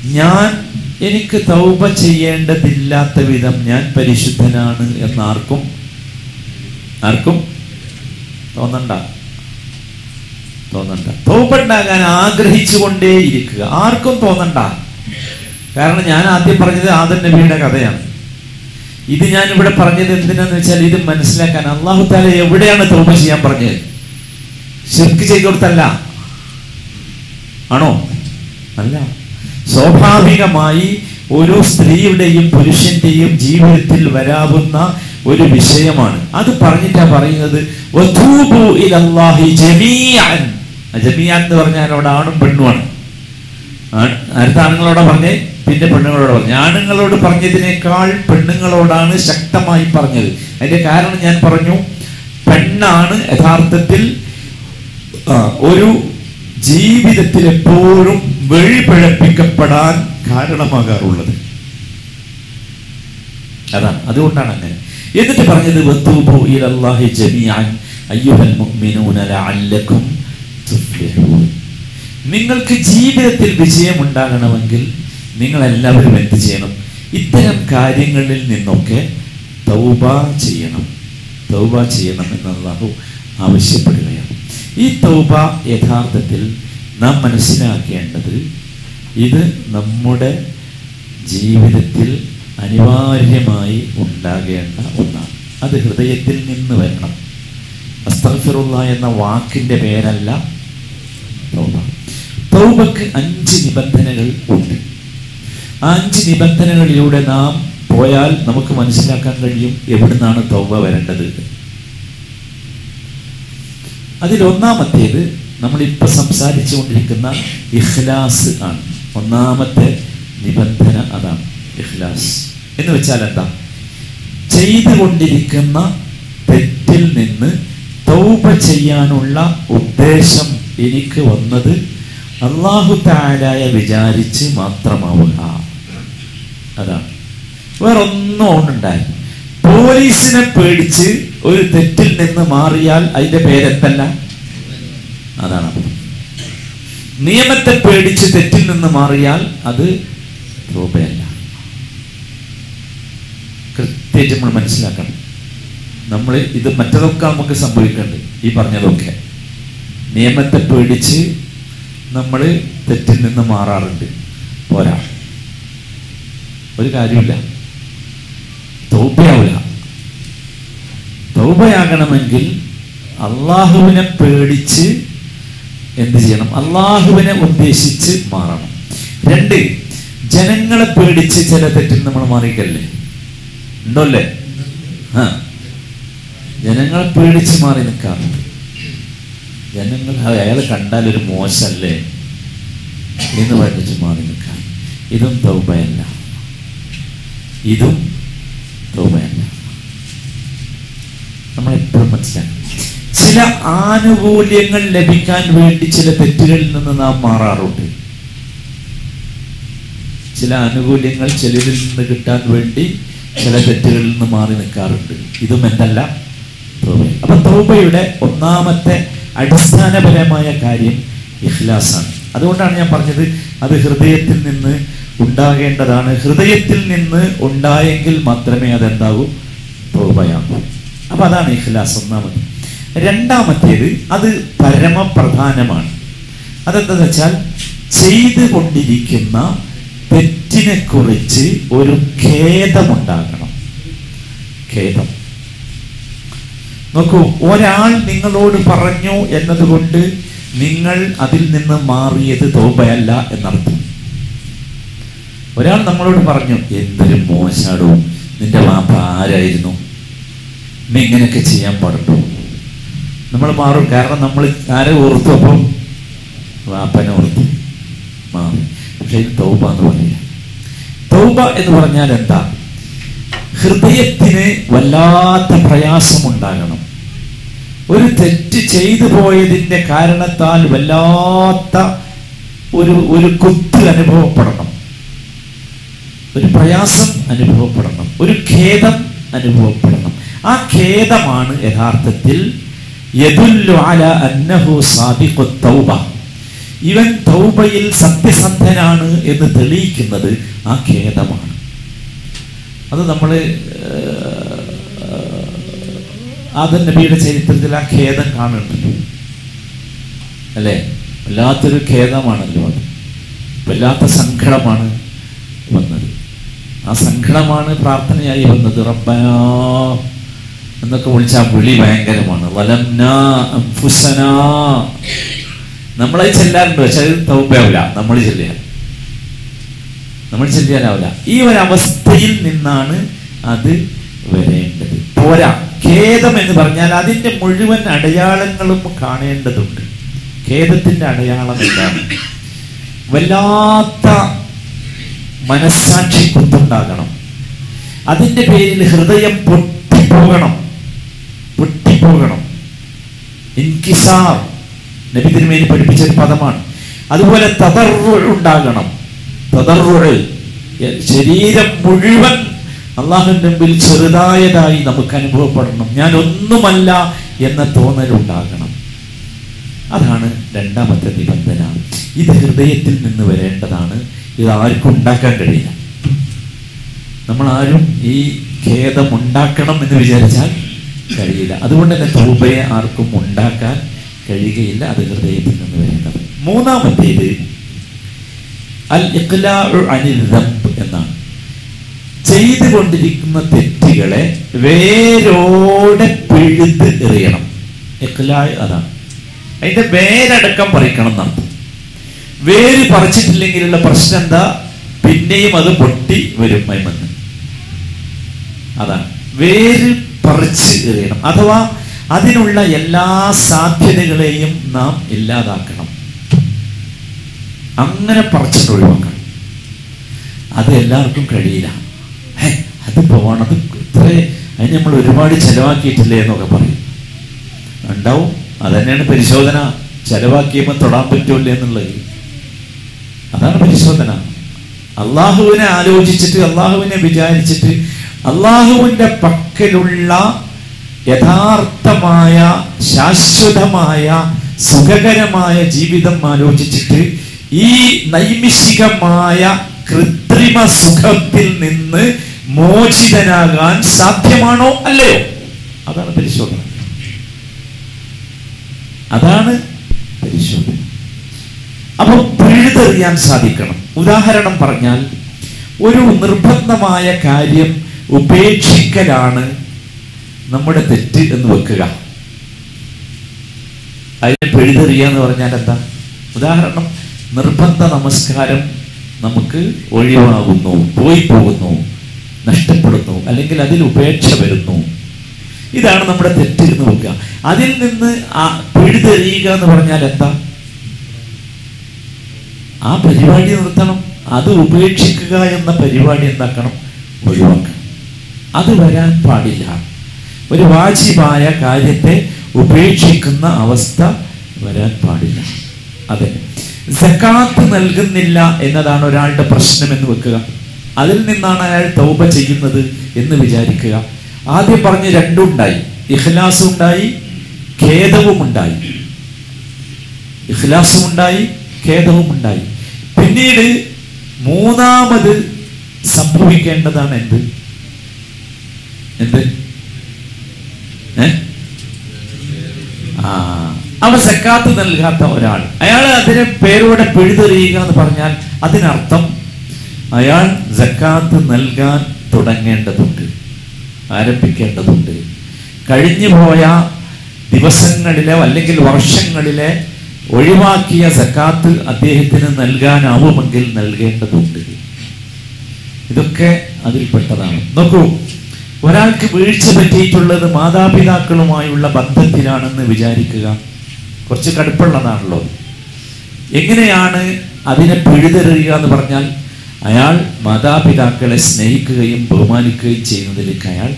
ഞാൻ എനിക്ക് തൗപ ചെയ്യേണ്ടതില്ലാത്ത വിധം ഞാൻ പരിശുദ്ധനാണ് എന്ന് ആർക്കും ആർക്കും തോന്നണ്ട. തോന്നണ്ട. തോപ്പുണ്ടാകാൻ ആഗ്രഹിച്ചു കൊണ്ടേയിരിക്കുക ആർക്കും തോന്നണ്ട. കാരണം ഞാൻ ആദ്യം പറഞ്ഞത് ആദം നബിയുടെ കഥയാണ്. ഇത് ഞാൻ ഇവിടെ പറഞ്ഞത് എന്തിനാന്ന് വെച്ചാൽ ഇത് മനസ്സിലാക്കാൻ. അള്ളാഹു താല എവിടെയാണ് തൗബ ചെയ്യാൻ പറഞ്ഞത്? ശിർക്ക് ചെയ്തോടത്തല്ല ആണോ? അല്ല. സ്വാഭാവികമായി ഒരു സ്ത്രീയുടെയും പുരുഷന്റെയും ജീവിതത്തിൽ വരാവുന്ന ഒരു വിഷയമാണ്. അത് പറഞ്ഞിട്ടാ പറയുന്നത് എന്ന് പറഞ്ഞാൽ ആണും പെണ്ണുമാണ് ആണുങ്ങളോടാ പറഞ്ഞേ? പിന്നെ പെണ്ണുങ്ങളോട് പറഞ്ഞു. ആണുങ്ങളോട് പറഞ്ഞതിനേക്കാൾ പെണ്ണുങ്ങളോടാണ് ശക്തമായി പറഞ്ഞത്. അതിന്റെ കാരണം ഞാൻ പറഞ്ഞു പെണ്ണാണ് യഥാർത്ഥത്തിൽ ഒരു ജീവിതത്തിൽ എപ്പോഴും വഴിപിഴപ്പിക്കപ്പെടാൻ കാരണമാകാറുള്ളത്. അതാണ്. അതുകൊണ്ടാണ് അങ്ങനെ. എന്നിട്ട് പറഞ്ഞത് നിങ്ങൾക്ക് ജീവിതത്തിൽ വിജയം ഉണ്ടാകണമെങ്കിൽ നിങ്ങൾ എല്ലാവരും എന്ത് ചെയ്യണം? ഇത്തരം കാര്യങ്ങളിൽ നിന്നൊക്കെ തൗബ ചെയ്യണം. തൗബ ചെയ്യണം എന്ന് അള്ളാഹു ആവശ്യപ്പെടുകയാണ്. ഈ തൗബ യഥാർത്ഥത്തിൽ നാം മനസ്സിലാക്കേണ്ടത് ഇത് നമ്മുടെ ജീവിതത്തിൽ അനിവാര്യമായി ഉണ്ടാകേണ്ട ഒന്നാണ്. അത് ഹൃദയത്തിൽ നിന്ന് വരണം. അസ്തഫിറുള്ള എന്ന വാക്കിന്റെ പേരല്ല തൗബ. തൗബക്ക് അഞ്ച് നിബന്ധനകൾ ഉണ്ട്. അഞ്ച് നിബന്ധനകളിലൂടെ നാം പോയാൽ നമുക്ക് മനസ്സിലാക്കാൻ കഴിയും എവിടുന്നാണ് തൗബ വരേണ്ടത്. അതിലൊന്നാമത്തേത് നമ്മളിപ്പോൾ സംസാരിച്ചു കൊണ്ടിരിക്കുന്ന ഇഖ്ലാസ് ആണ്. ഒന്നാമത്തെ നിബന്ധന അതാണ് ഇഖ്ലാസ്. എന്ന് വെച്ചാൽ എന്താ? ചെയ്തുകൊണ്ടിരിക്കുന്ന തെറ്റിൽ നിന്ന് തൗബ ചെയ്യാനുള്ള ഉദ്ദേശം എനിക്ക് വന്നത് അള്ളാഹു താരായ വിചാരിച്ച് മാത്രമാവുക. അതാണ് വേറൊന്നും ഉണ്ടായി പോലീസിനെ പേടിച്ച് ഒരു തെറ്റിൽ നിന്ന് മാറിയാൽ അതിന്റെ പേരെത്തല്ല അതാണ് നിയമത്തെ പേടിച്ച് തെറ്റിൽ നിന്ന് മാറിയാൽ അത് രൂപയല്ല. കൃത്യമായിട്ട് നമ്മൾ മനസ്സിലാക്കണം. നമ്മൾ ഇത് മറ്റതൊക്കെ നമുക്ക് സംഭവിക്കുന്നുണ്ട് ഈ പറഞ്ഞതൊക്കെ. നിയമത്തെ പേടിച്ച് നമ്മൾ തെറ്റിൽ നിന്ന് മാറാറുണ്ട്. പോരാ. ഒരു കാര്യമില്ല. തൗബയാവില്ല തൗബയാകണമെങ്കിൽ അള്ളാഹുവിനെ പേടിച്ച് എന്ത് ചെയ്യണം? അള്ളാഹുവിനെ ഉദ്ദേശിച്ച് മാറണം. രണ്ട് ജനങ്ങളെ പേടിച്ച് ചില തെറ്റിൽ നമ്മൾ മാറിക്കല്ലേ ഉണ്ടോ അല്ലേ ആ. ജനങ്ങളെ പേടിച്ച് മാറി നിൽക്കാറുണ്ട് ജനങ്ങൾ അയാൾ കണ്ടാൽ ഒരു മോശമല്ലേ എന്ന് പറഞ്ഞിട്ട് മാറി നിൽക്കാം. ഇതും തൗബയല്ല. ഇതും തൗബയല്ല നമ്മളെപ്പോഴും മനസ്സിലാക്കണം. ചില ആനുകൂല്യങ്ങൾ ലഭിക്കാൻ വേണ്ടി ചില തെറ്റുകളിൽ നിന്ന് നാം മാറാറുണ്ട്. ചില ആനുകൂല്യങ്ങൾ ചിലരിൽ നിന്ന് കിട്ടാൻ വേണ്ടി ചില തെറ്റുകളിൽ നിന്ന് മാറി നിൽക്കാറുണ്ട്. ഇതും എന്തല്ല? അപ്പൊ തൗബയുടെ ഒന്നാമത്തെ അടിസ്ഥാനപരമായ കാര്യം ഇഖ്ലാസാണ്. അതുകൊണ്ടാണ് ഞാൻ പറഞ്ഞത് അത് ഹൃദയത്തിൽ നിന്ന് ഉണ്ടാകേണ്ടതാണ്. ഹൃദയത്തിൽ നിന്ന് ഉണ്ടായെങ്കിൽ മാത്രമേ അതെന്താകൂ തൗബയാകൂ അപ്പൊ അതാണ് ഇഖ്ലാസ് ഒന്നാമത്. രണ്ടാമത്തേത് അത് പരമപ്രധാനമാണ്. അതെന്താന്ന് വെച്ചാൽ ചെയ്തുകൊണ്ടിരിക്കുന്ന തെറ്റിനെ കുറിച്ച് ഒരു ഖേദമുണ്ടാകണം. ഖേദം. നോക്കൂ ഒരാൾ നിങ്ങളോട് പറഞ്ഞു എന്നതുകൊണ്ട് നിങ്ങൾ അതിൽ നിന്ന് മാറിയത് തോബയല്ല എന്നർത്ഥം. ഒരാൾ നമ്മളോട് പറഞ്ഞു എന്തൊരു മോശാടോ നിന്റെ വാപ്പ ആരായിരുന്നു? നീ ഇങ്ങനെയൊക്കെ ചെയ്യാൻ പാടുണ്ടോ? നമ്മൾ മാറും. കാരണം നമ്മൾ ആരെ ഓർത്തു അപ്പം? വാപ്പനെ ഓർത്തു. മാറി. പക്ഷെ ഇത് തൗബ എന്ന് തൗബ എന്ന് പറഞ്ഞാൽ എന്താ? ഹൃദയത്തിന് വല്ലാത്ത പ്രയാസമുണ്ടാകണം. ഒരു തെറ്റ് ചെയ്തു പോയതിന്റെ കാരണത്താൽ വല്ലാത്ത ഒരു ഒരു കുത്ത് അനുഭവപ്പെടണം. ഒരു പ്രയാസം അനുഭവപ്പെടണം. ഒരു ഖേദം അനുഭവപ്പെടണം. ആ ഖേദമാണ് യഥാർത്ഥത്തിൽ ഇവൻ തൗബയിൽ സത്യസന്ധനാണ് എന്ന് തെളിയിക്കുന്നത് ആ ഖേദമാണ്. അത് നമ്മൾ ആദൻ നബിയുടെ ചരിത്രത്തിൽ ആ ഖേദം കാണുന്നുണ്ട്. അല്ലേ? വല്ലാത്തൊരു ഖേദമാണല്ലോ അത്. വല്ലാത്ത സങ്കടമാണ് വന്നത്. ആ സങ്കടമാണ് പ്രാർത്ഥനയായി വന്നത് റബ്ബനാ എന്നൊക്കെ വിളിച്ച ആ വിളി ഭയങ്കരമാണ്. വലംനാ അംഫുസനാ. നമ്മളെ ചെല്ലാറുണ്ട്. പക്ഷെ അത് തൗബയാവില്ല. നമ്മൾ ചെല്ലുക നമ്മൾ ചെല്ലാനാവില്ല ഈ ഒരു അവസ്ഥയിൽ നിന്നാണ് അത് വരേണ്ടത്. പോരാ. ഖേദം എന്ന് പറഞ്ഞാൽ അതിന്റെ മുഴുവൻ അടയാളങ്ങളും കാണേണ്ടതുണ്ട്. ഖേദത്തിന്റെ അടയാളം എന്താണ്? വല്ലാത്ത മനസ്സാക്ഷി കുത്തുണ്ടാകണം അതിന്റെ പേരിൽ ഹൃദയം പൊട്ടിപ്പോകണം. പൊട്ടിപ്പോകണം. ഇൻകിസാർ നബി തിരുമേനി പഠിപ്പിച്ച ഒരു പദമാണ്. അതുപോലെ ഉണ്ടാകണം. തതറു ശരീരം മുഴുവൻ അള്ളാഹുന്റെ മുമ്പിൽ ചെറുതായതായി നമുക്ക് അനുഭവപ്പെടണം. ഞാൻ ഒന്നുമല്ല എന്ന തോന്നൽ ഉണ്ടാകണം അതാണ് രണ്ടാമത്തെ നിബന്ധന. ഇത് ഹൃദയത്തിൽ നിന്ന് വരേണ്ടതാണ്. ഇത് ആർക്കും ഉണ്ടാക്കാൻ കഴിയില്ല. നമ്മൾ ആരും ഈ ഖേദം ഉണ്ടാക്കണം എന്ന് വിചാരിച്ചാൽ കഴിയില്ല. അതുകൊണ്ട് തന്നെ തൗബയെ ആർക്കും ഉണ്ടാക്കാൻ കഴിയുകയില്ല. അത് ഹൃദയത്തിൽ നിന്ന് വരേണ്ടത് മൂന്നാമത്തേത് അൽ അനിൽ എന്നാണ്. ചെയ്തുകൊണ്ടിരിക്കുന്ന തെറ്റുകളെ വേരോടെ പിഴുത് എറിയണം. അതാണ്. അതിന്റെ വേരടക്കം പറിക്കണം എന്നർത്ഥം വേര് പറിച്ചിട്ടില്ലെങ്കിലുള്ള പ്രശ്നം എന്താ? പിന്നെയും അത് പൊട്ടി വരും മൈമന്ന് അതാണ്. വേര് പറിച്ച് എറിയണം. അഥവാ അതിനുള്ള എല്ലാ സാധ്യതകളെയും നാം ഇല്ലാതാക്കണം. അങ്ങനെ പറിച്ചിട്ട് ഒഴിവാക്കണം. അത് എല്ലാവർക്കും കഴിയില്ല. അത് പോകണം അത് ഇത്ര അതിന് നമ്മൾ ഒരുപാട് ചെലവാക്കിയിട്ടില്ലേ എന്നൊക്കെ പറയും. ഉണ്ടാവും. അതന്നെയാണ് പരിശോധന. ചെലവാക്കിയപ്പോൾ തൊടാൻ പറ്റൂല്ലേ എന്നുള്ളത്. അതാണ് പരിശോധന. അള്ളാഹുവിനെ ആലോചിച്ചിട്ട് അള്ളാഹുവിനെ വിചാരിച്ചിട്ട് അള്ളാഹുവിന്റെ പക്കലുള്ള യഥാർത്ഥമായ ശാശ്വതമായ സുഖകരമായ ജീവിതം ആലോചിച്ചിട്ട് ഈ നൈമിഷികമായ കൃത്രിമ സുഖത്തിൽ നിന്ന് മോചിതനാകാൻ സാധ്യമാണോ അല്ലയോ? അതാണ് പരിശോധന. അതാണ് പരിശോധന. അപ്പോൾ പിഴുതെറിയാൻ സാധിക്കണം. ഉദാഹരണം പറഞ്ഞാൽ ഒരു നിർബന്ധമായ കാര്യം ഉപേക്ഷിക്കലാണ് നമ്മുടെ തെറ്റ് എന്ന് വെക്കുക. അതിനെ പിഴുതെറിയുക എന്ന് പറഞ്ഞാൽ എന്താ? ഉദാഹരണം നിർബന്ധ നമസ്കാരം നമുക്ക് ഒഴിവാകുന്നു പോയി പോകുന്നു നഷ്ടപ്പെടുന്നു അല്ലെങ്കിൽ അതിൽ ഉപേക്ഷ വരുന്നു. ഇതാണ് നമ്മുടെ തെറ്റ് എന്ന് വെക്കുക. അതിൽ നിന്ന് ആ പിഴുതെറിയുക എന്ന് പറഞ്ഞാൽ എന്താ? ആ പരിപാടി നിർത്തണം അത് ഉപേക്ഷിക്കുക എന്ന പരിപാടി എന്താക്കണം ഒഴിവാക്കണം അത് വരാൻ പാടില്ല. ഒരു വാജിബായ കാര്യത്തെ ഉപേക്ഷിക്കുന്ന അവസ്ഥ വരാൻ പാടില്ല. അതെ. സക്കാത്ത് നൽകുന്നില്ല എന്നതാണ് ഒരാളുടെ പ്രശ്നം എന്ന് വെക്കുക. അതിൽ നിന്നാണ് അയാൾ തൗബ ചെയ്യുന്നത് എന്ന് വിചാരിക്കുക. ആദ്യം പറഞ്ഞ് രണ്ടുണ്ടായി ഇഖ്ലാസും ഉണ്ടായി ഖേദവും ഉണ്ടായി. ഇഖ്ലാസും ഉണ്ടായി ഖേദവും ഉണ്ടായി. പിന്നീട് മൂന്നാമത് സംഭവിക്കേണ്ടതാണ് എന്ത്? എന്ത്? ആ അവ സക്കാത്ത് നൽകാത്ത ഒരാൾ. അയാൾ അതിനെ പേരോടെ പിഴുതെറിയുക എന്ന് പറഞ്ഞാൽ അതിനർത്ഥം അയാൾ സക്കാത്ത് നൽകാൻ തുടങ്ങേണ്ടതുണ്ട് ആരംഭിക്കേണ്ടതുണ്ട്. കഴിഞ്ഞു പോയ ദിവസങ്ങളിലെ അല്ലെങ്കിൽ വർഷങ്ങളിലെ ഒഴിവാക്കിയ സക്കാത്ത് അദ്ദേഹത്തിന് നൽകാനാവുമെങ്കിൽ നൽകേണ്ടതുണ്ട്. ഇതൊക്കെ അതിൽപ്പെട്ടതാണ്. നോക്കൂ ഒരാൾക്ക് വീഴ്ച പറ്റിയിട്ടുള്ളത് മാതാപിതാക്കളുമായുള്ള ബന്ധത്തിലാണെന്ന് വിചാരിക്കുക കുറച്ച് കടുപ്പുള്ളതാണല്ലോ എങ്ങനെയാണ് അതിനെ പിഴുതെറിയുക എന്ന് പറഞ്ഞാൽ അയാൾ മാതാപിതാക്കളെ സ്നേഹിക്കുകയും ബഹുമാനിക്കുകയും ചെയ്യുന്നതിലേക്ക് അയാൾ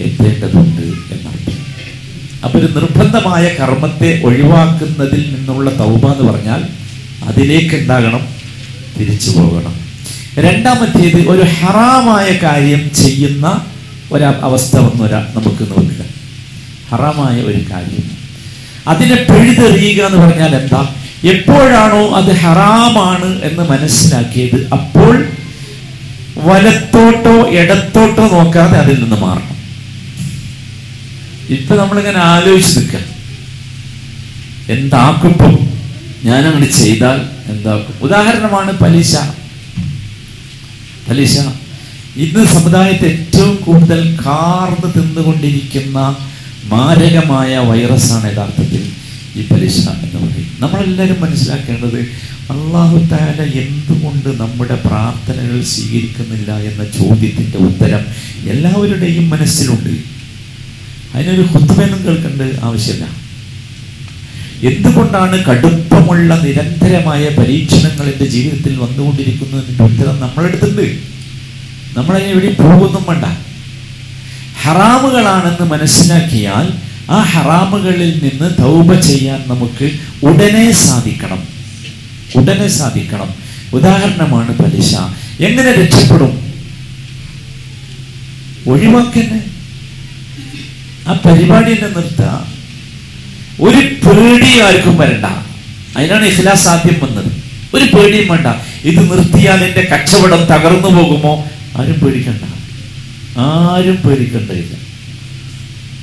എത്തേണ്ടതുണ്ട് എന്നർത്ഥം. അപ്പൊ ഒരു നിർബന്ധമായ കർമ്മത്തെ ഒഴിവാക്കുന്നതിൽ നിന്നുള്ള തൗബ എന്ന് പറഞ്ഞാൽ അതിലേക്ക് എന്താകണം? തിരിച്ചു പോകണം. രണ്ടാമത്തേത് ഒരു ഹറാമായ കാര്യം ചെയ്യുന്ന ഒരു അവസ്ഥ വന്നു നമുക്ക് നോക്കുക ഹറാമായ ഒരു കാര്യം. അതിനെ പിഴുതെറിയുക എന്ന് പറഞ്ഞാൽ എന്താ? എപ്പോഴാണോ അത് ഹറാമാണ് എന്ന് മനസ്സിലാക്കിയത് അപ്പോൾ വലത്തോട്ടോ ഇടത്തോട്ടോ നോക്കാതെ അതിൽ നിന്ന് മാറണം. ഇപ്പൊ നമ്മളിങ്ങനെ ആലോചിച്ച് നിൽക്കാം എന്താക്കുമ്പം ഞാൻ ചെയ്താൽ എന്താക്കും? ഉദാഹരണമാണ് പലിശ. പലിശ. ഇന്ന് സമുദായത്തെ ഏറ്റവും കൂടുതൽ കാർന്ന് തിന്നുകൊണ്ടിരിക്കുന്ന മാരകമായ വൈറസാണ് യഥാർത്ഥത്തിൽ ഈ പലിശ എന്ന് പറയും നമ്മളെല്ലാവരും മനസ്സിലാക്കേണ്ടത് അള്ളാഹു താല എന്തുകൊണ്ട് നമ്മുടെ പ്രാർത്ഥനകൾ സ്വീകരിക്കുന്നില്ല എന്ന ചോദ്യത്തിന്റെ ഉത്തരം എല്ലാവരുടെയും മനസ്സിലുണ്ട്. അതിനൊരു ഹുദ്ബൊന്നും കേൾക്കേണ്ട ആവശ്യമില്ല. എന്തുകൊണ്ടാണ് കടുപ്പമുള്ള നിരന്തരമായ പരീക്ഷണങ്ങൾ എന്റെ ജീവിതത്തിൽ വന്നുകൊണ്ടിരിക്കുന്നതിന്റെ ഉത്തരം നമ്മളെടുത്തുണ്ട് നമ്മളതിനെ എവിടെയും പോകുന്നും വേണ്ട. ഹറാമുകളാണെന്ന് മനസ്സിലാക്കിയാൽ ആ ഹറാമുകളിൽ നിന്ന് തൗബ ചെയ്യാൻ നമുക്ക് ഉടനെ സാധിക്കണം. ഉടനെ സാധിക്കണം. ഉദാഹരണമാണ് പലിശ. എങ്ങനെ രക്ഷപ്പെടും? ഒഴിവാക്കന്നെ. ആ പരിപാടി തന്നെ നിർത്തുക. ഒരു പേടി ആർക്കും വരണ്ട. അതിനാണ് ഇസ്ലാ സാധ്യം വന്നത്. ഒരു പേടിയും വേണ്ട. ഇത് നിർത്തിയാൽ എന്റെ കച്ചവടം തകർന്നു പോകുമോ? ആരും പേടിക്കണ്ട. ആരും പേടിക്കേണ്ടതില്ല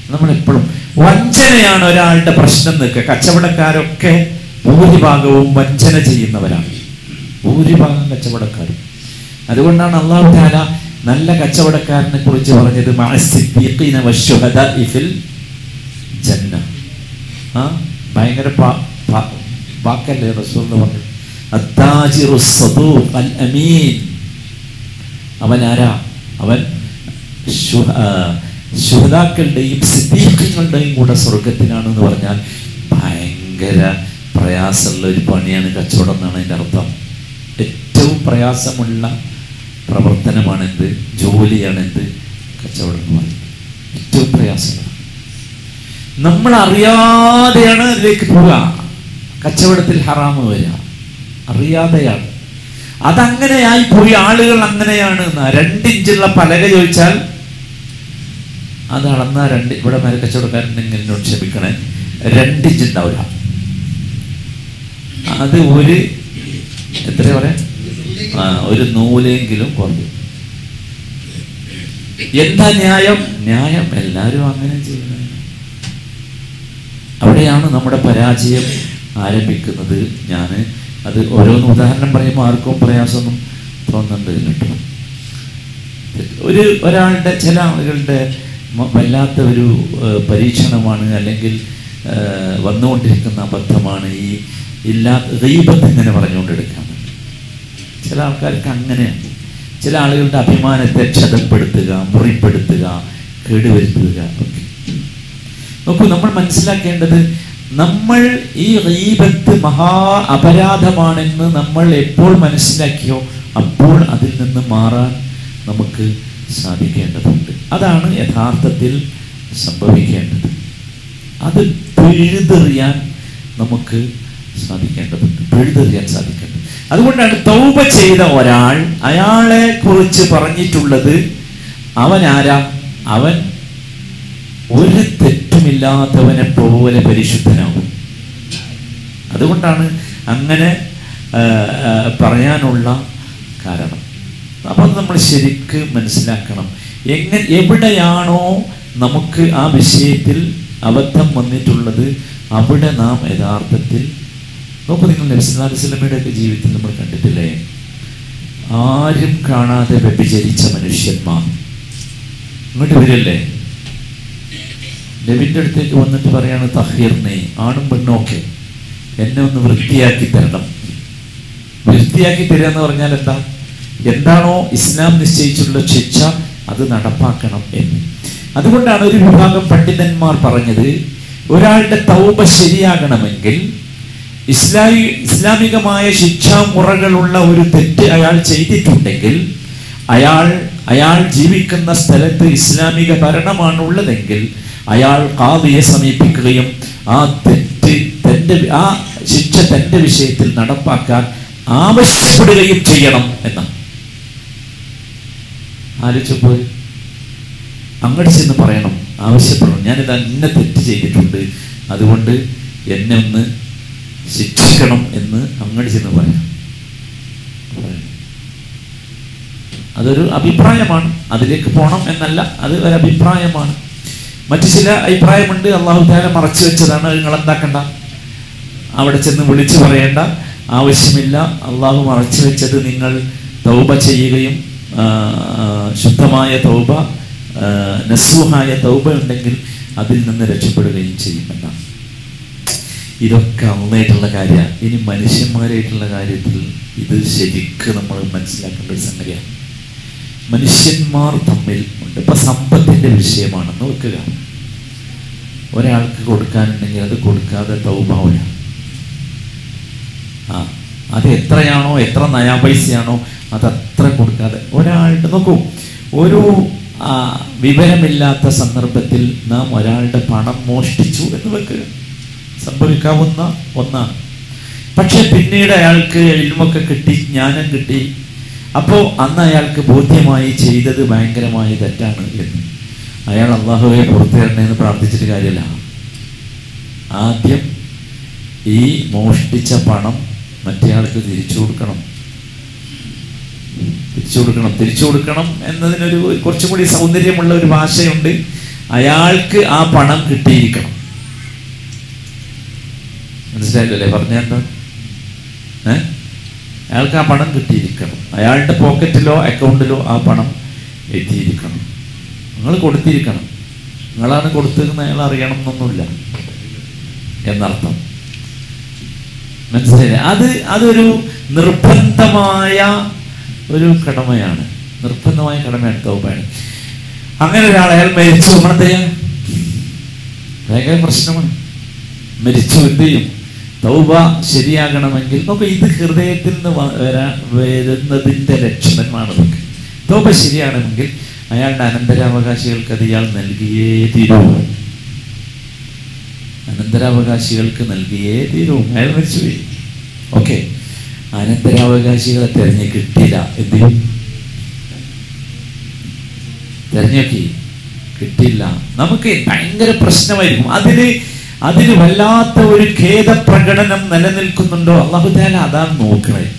നമ്മളെപ്പോഴും വഞ്ചനയാണ് ഒരാളുടെ പ്രശ്നം നിൽക്കുക. കച്ചവടക്കാരൊക്കെ ഭൂരിഭാഗവും വഞ്ചന ചെയ്യുന്നവരാണ്. ഭൂരിഭാഗം കച്ചവടക്കാരും. അതുകൊണ്ടാണ് അള്ളാഹു താല നല്ല കച്ചവടക്കാരനെ കുറിച്ച് പറഞ്ഞത് ജന്ന. ആ ഭയങ്കര വാക്കല്ലേ റസൂൽ പറഞ്ഞു അത്താജിറു സദൂഖ് അമീൻ. അവൻ ആരാ? അവൻ ശുഹതാക്കളുടെയും സിദ്ദീഖുകളുടെയും കൂടെ സ്വർഗത്തിലാണെന്ന് പറഞ്ഞാൽ ഭയങ്കര പ്രയാസമുള്ള ഒരു പണിയാണ് കച്ചവടം എന്നാണ് അതിന്റെ അർത്ഥം. ഏറ്റവും പ്രയാസമുള്ള പ്രവർത്തനമാണ് എന്ത് ജോലിയാണ് എന്ത് കച്ചവടം എന്ന് പറയുന്നത് ഏറ്റവും പ്രയാസമാണ് നമ്മൾ അറിയാതെയാണ് അതിലേക്ക് പോവുക. കച്ചവടത്തിൽ ഹറാമ് വരിക. അറിയാതെയാണ്. അതങ്ങനെയായി പോയി ആളുകൾ അങ്ങനെയാണ്. രണ്ടിഞ്ചുള്ള പലക ചോദിച്ചാൽ അത് അളന്ന രണ്ട് ഇവിടെ മര കച്ചവടക്കാരുണ്ടെങ്കിൽ എന്നോട് ക്ഷമിക്കണേ. രണ്ടിഞ്ച് ഉണ്ടാവില്ല അത് ഒരു എത്ര പറയാ? ഒരു നൂലെങ്കിലും കൊണ്ട്. എന്താ ന്യായം? ന്യായം എല്ലാവരും അങ്ങനെ ചെയ്യുന്നത്. അവിടെയാണ് നമ്മുടെ പരാജയം ആരംഭിക്കുന്നത്. ഞാൻ അത് ഓരോന്ന് ഉദാഹരണം പറയുമ്പോൾ ആർക്കും പ്രയാസമൊന്നും തോന്നുന്നുണ്ട് കേട്ടോ. ഒരു ഒരാളുടെ ചില ആളുകളുടെ വല്ലാത്ത ഒരു പരീക്ഷണമാണ് അല്ലെങ്കിൽ വന്നുകൊണ്ടിരിക്കുന്ന അബദ്ധമാണ് ഈ ഇല്ലാത്ത ദൈവത്തെ ഇങ്ങനെ പറഞ്ഞുകൊണ്ടെടുക്കാൻ ചില ആൾക്കാർക്ക് അങ്ങനെയാണ് ചില ആളുകളുടെ അഭിമാനത്തെ ക്ഷതപ്പെടുത്തുക മുറിപ്പെടുത്തുക കേടുവരുത്തുക നോക്കൂ നമ്മൾ മനസ്സിലാക്കേണ്ടത് നമ്മൾ ഈ റീബത്ത് മഹാ അപരാധമാണെന്ന് നമ്മൾ എപ്പോൾ മനസ്സിലാക്കിയോ അപ്പോൾ അതിൽ നിന്ന് മാറാൻ നമുക്ക് സാധിക്കേണ്ടതുണ്ട്. അതാണ് യഥാർത്ഥത്തിൽ സംഭവിക്കേണ്ടത്. അത് പിഴുതെറിയാൻ നമുക്ക് സാധിക്കേണ്ടതുണ്ട്. പിഴുതെറിയാൻ സാധിക്കേണ്ടത് അതുകൊണ്ടാണ് തൗബ ചെയ്ത ഒരാൾ അയാളെ കുറിച്ച് പറഞ്ഞിട്ടുള്ളത് അവൻ ആരാ? അവൻ ഒരു തെറ്റുമില്ലാത്തവനെ പോലെ പരിശുദ്ധനാവും അതുകൊണ്ടാണ് അങ്ങനെ പറയാനുള്ള കാരണം. അപ്പം നമ്മൾ ശരിക്ക് മനസ്സിലാക്കണം. എങ്ങനെ എവിടെയാണോ നമുക്ക് ആ വിഷയത്തിൽ അബദ്ധം വന്നിട്ടുള്ളത് അവിടെ നാം യഥാർത്ഥത്തിൽ നോക്കൂ നിങ്ങൾ നബിസ്ലാസ്ലമയുടെ ഒക്കെ ജീവിതത്തിൽ നമ്മൾ കണ്ടിട്ടില്ലേ? ആരും കാണാതെ വ്യഭിചരിച്ച മനുഷ്യന്മാർ. ഇങ്ങോട്ട് വരില്ലേ? നബിന്റെ അടുത്തേക്ക് വന്നിട്ട് പറയാണ് തഹീർനെ ആണും പെണ്ണും ഒക്കെ എന്നെ ഒന്ന് വൃത്തിയാക്കി തരണം. വൃത്തിയാക്കി തരിക എന്ന് പറഞ്ഞാൽ എന്താ? എന്താണോ ഇസ്ലാം നിശ്ചയിച്ചിട്ടുള്ള ശിക്ഷ അത് നടപ്പാക്കണം എന്ന്. അതുകൊണ്ടാണ് ഒരു വിഭാഗം പണ്ഡിതന്മാർ പറഞ്ഞത് ഒരാളുടെ തൗപ ശരിയാകണമെങ്കിൽ ഇസ്ലാമി ഇസ്ലാമികമായ ശിക്ഷാമുറകളുള്ള ഒരു തെറ്റ് അയാൾ ചെയ്തിട്ടുണ്ടെങ്കിൽ അയാൾ അയാൾ ജീവിക്കുന്ന സ്ഥലത്ത് ഇസ്ലാമിക ഭരണമാണുള്ളതെങ്കിൽ അയാൾ കാവിയെ സമീപിക്കുകയും ആ തെറ്റ് തന്റെ ആ ശിക്ഷ തന്റെ വിഷയത്തിൽ നടപ്പാക്കാൻ ആവശ്യപ്പെടുകയും ചെയ്യണം എന്ന് ആലോചിച്ചപ്പോൾ അങ്ങോട്ട് ചെന്ന് പറയണം ആവശ്യപ്പെടണം. ഞാനിത് ഇന്ന തെറ്റ് ചെയ്തിട്ടുണ്ട്. അതുകൊണ്ട് എന്നെ ഒന്ന് ശിക്ഷിക്കണം എന്ന് അങ്ങോട്ട് ചെന്ന് പറയാം. അതൊരു അഭിപ്രായമാണ്. അതിലേക്ക് പോകണം എന്നല്ല അത് ഒരു അഭിപ്രായമാണ്. മറ്റു ചില അഭിപ്രായമുണ്ട്. അള്ളാഹു താല മറച്ചു വെച്ചതാണ്. നിങ്ങൾ എന്താക്കണ്ട? അവിടെ ചെന്ന് വിളിച്ചു പറയേണ്ട ആവശ്യമില്ല. അള്ളാഹു മറച്ചു വെച്ചത് നിങ്ങൾ തൗബ ചെയ്യുകയും ശുദ്ധമായ തൗബ നസൂഹായ തൗബ ഉണ്ടെങ്കിൽ അതിൽ നിന്ന് രക്ഷപ്പെടുകയും ചെയ്യുമെന്നാണ്. ഇതൊക്കെ അന്നായിട്ടുള്ള കാര്യമാണ്. ഇനി മനുഷ്യന്മാരായിട്ടുള്ള കാര്യത്തിൽ ഇത് ശരിക്ക് നമ്മൾ മനസ്സിലാക്കേണ്ട ഒരു സംഗതിയാണ്. മനുഷ്യന്മാർ തമ്മിൽ ഉണ്ട്. ഇപ്പൊ സമ്പത്തിന്റെ വിഷയമാണെന്ന് വെക്കുക ഒരാൾക്ക് കൊടുക്കാനുണ്ടെങ്കിൽ അത് കൊടുക്കാതെ തൗഭാവന ആ അത് എത്രയാണോ എത്ര നയാ പൈസയാണോ അത് അത്ര കൊടുക്കാതെ. ഒരാളുടെ നോക്കൂ ഒരു വിവരമില്ലാത്ത സന്ദർഭത്തിൽ നാം ഒരാളുടെ പണം മോഷ്ടിച്ചു എന്ന് വെക്കുക. സംഭവിക്കാവുന്ന ഒന്നാണ്. പക്ഷെ പിന്നീട് അയാൾക്ക് എൽമൊക്കെ കിട്ടി ജ്ഞാനം കിട്ടി. അപ്പോൾ അന്ന് അയാൾക്ക് ബോധ്യമായി ചെയ്തത് ഭയങ്കരമായ തെറ്റാണ് എന്ന്. അയാൾ അള്ളാഹുവെ പുറത്തു തരണേന്ന് പ്രാർത്ഥിച്ചിട്ട് കാര്യമില്ല. ആദ്യം ഈ മോഷ്ടിച്ച പണം മറ്റേയാൾക്ക് തിരിച്ചു കൊടുക്കണം. തിരിച്ചു കൊടുക്കണം തിരിച്ചു കൊടുക്കണം എന്നതിനൊരു കുറച്ചും കൂടി സൗന്ദര്യമുള്ള ഒരു ഭാഷയുണ്ട്. അയാൾക്ക് ആ പണം കിട്ടിയിരിക്കണം. മനസ്സിലായില്ലല്ലേ പറഞ്ഞ എന്താ? ഏ? അയാൾക്ക് ആ പണം കിട്ടിയിരിക്കണം. അയാളുടെ പോക്കറ്റിലോ അക്കൗണ്ടിലോ ആ പണം എത്തിയിരിക്കണം. നിങ്ങൾ കൊടുത്തിരിക്കണം. നിങ്ങളാണ് കൊടുത്തതെന്ന് അയാൾ അറിയണം എന്നൊന്നുമില്ല എന്നർത്ഥം. മനസ്സിലായില്ലേ? അത് അതൊരു നിർബന്ധമായ ഒരു കടമയാണ്. നിർബന്ധമായ കടമയാണ് തൗബാണ് അങ്ങനെ ഒരാൾ അയാൾ മരിച്ചു. നമ്മളെന്ത് ചെയ്യാം? ഭയങ്കര പ്രശ്നമാണ്. മരിച്ചു എന്ത് ചെയ്യും? തൗബ ശരിയാകണമെങ്കിൽ നമുക്ക് ഇത് ഹൃദയത്തിൽ നിന്ന് വരാ വരുന്നതിന്റെ ലക്ഷണമാണ് ഇതൊക്കെ തൗബ ശരിയാണെങ്കിൽ അയാളുടെ അനന്തരാവകാശികൾക്ക് അത് ഇയാൾ നൽകിയേ തീരൂ. അനന്തരാവകാശികൾക്ക് നൽകിയേ തീരൂ. അയാൾ മരിച്ചുപോയി. ഓക്കെ. അനന്തരാവകാശികളെ തിരഞ്ഞു കിട്ടിയില്ല. എന്ത്? ചെയ്യും തെരഞ്ഞോക്കി കിട്ടില്ല നമുക്ക് ഭയങ്കര പ്രശ്നമായിരിക്കും. അതിന് അതിന് വല്ലാത്ത ഒരു ഖേദപ്രകടനം നിലനിൽക്കുന്നുണ്ടോ? അള്ളാഹുദാല അതാണ് നോക്കണേ.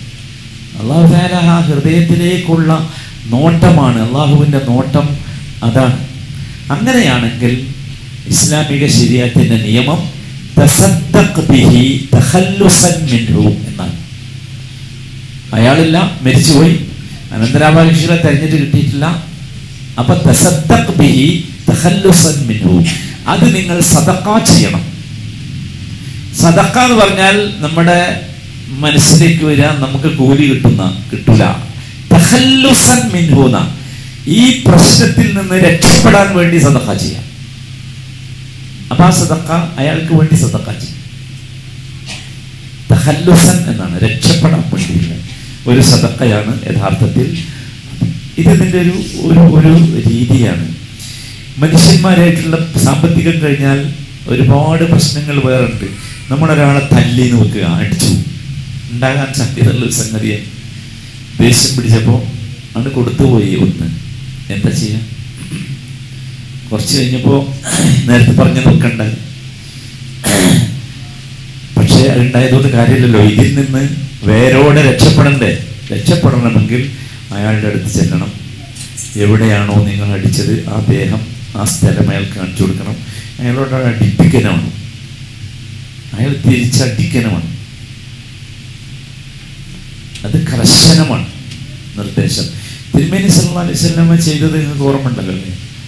അള്ളാഹുദാല ആ ഹൃദയത്തിലേക്കുള്ള നോട്ടമാണ്. അള്ളാഹുവിന്റെ നോട്ടം അതാണ്. അങ്ങനെയാണെങ്കിൽ ഇസ്ലാമിക ശരീരത്തിന്റെ നിയമം എന്നാണ്. അയാളില്ല മരിച്ചുപോയി. അനന്തരാവകാശികളെ തെരഞ്ഞിട്ട് കിട്ടിയിട്ടില്ല. അപ്പൊ തസദ്ദഖ് ബിഹി തഖല്ലുസൻ മിൻഹു. അത് നിങ്ങൾ സദക്ക ചെയ്യണം. സദക്ക എന്ന് പറഞ്ഞാൽ നമ്മുടെ മനസ്സിലേക്ക് വരാൻ നമുക്ക് കൂലി കിട്ടുന്ന കിട്ടൂല. തഹല്ലുസൻ ഈ പ്രശ്നത്തിൽ നിന്ന് രക്ഷപ്പെടാൻ വേണ്ടി സദക്ക ചെയ്യാം. അപ്പൊ ആ സദക്ക അയാൾക്ക് വേണ്ടി സദക്ക ചെയ്യും. എന്നാണ് രക്ഷപ്പെടാൻ വേണ്ടിയുള്ള ഒരു സദക്കയാണ് യഥാർത്ഥത്തിൽ. ഇതിന്റെ ഒരു ഒരു ഒരു രീതിയാണ്. മനുഷ്യന്മാരായിട്ടുള്ള സാമ്പത്തികം കഴിഞ്ഞാൽ ഒരുപാട് പ്രശ്നങ്ങൾ വേറുണ്ട്. നമ്മളൊരാളെ തല്ലി നോക്കുക അടിച്ചു. ഉണ്ടാകാൻ സാധ്യതയുള്ള ഒരു സംഗതിയായി ദേഷ്യം പിടിച്ചപ്പോൾ അന്ന് കൊടുത്തുപോയി ഒന്ന്. എന്താ ചെയ്യാം? കുറച്ച് കഴിഞ്ഞപ്പോൾ നേരത്തെ പറഞ്ഞു നോക്കണ്ടായി പക്ഷെ അതുണ്ടായതുകൊണ്ട് കാര്യമില്ലല്ലോ. ഇതിൽ നിന്ന് വേരോടെ രക്ഷപ്പെടണ്ടേ? രക്ഷപ്പെടണമെങ്കിൽ അയാളുടെ അടുത്ത് ചെല്ലണം. എവിടെയാണോ നിങ്ങൾ അടിച്ചത് ആ ദേഹം ആ സ്ഥലം അയാൾ കാണിച്ചു കൊടുക്കണം. അയാളോട് അടിപ്പിക്കനമാണ് അയാൾ തിരിച്ചടിക്കനമാണ് അത് കർശനമാണ് നിർദ്ദേശം. തിരുമേനി സല്ലാ അലൈഹി വസല്ലമ ചെയ്തത് നിങ്ങൾക്ക് ഓർമ്മയുണ്ടല്ലോ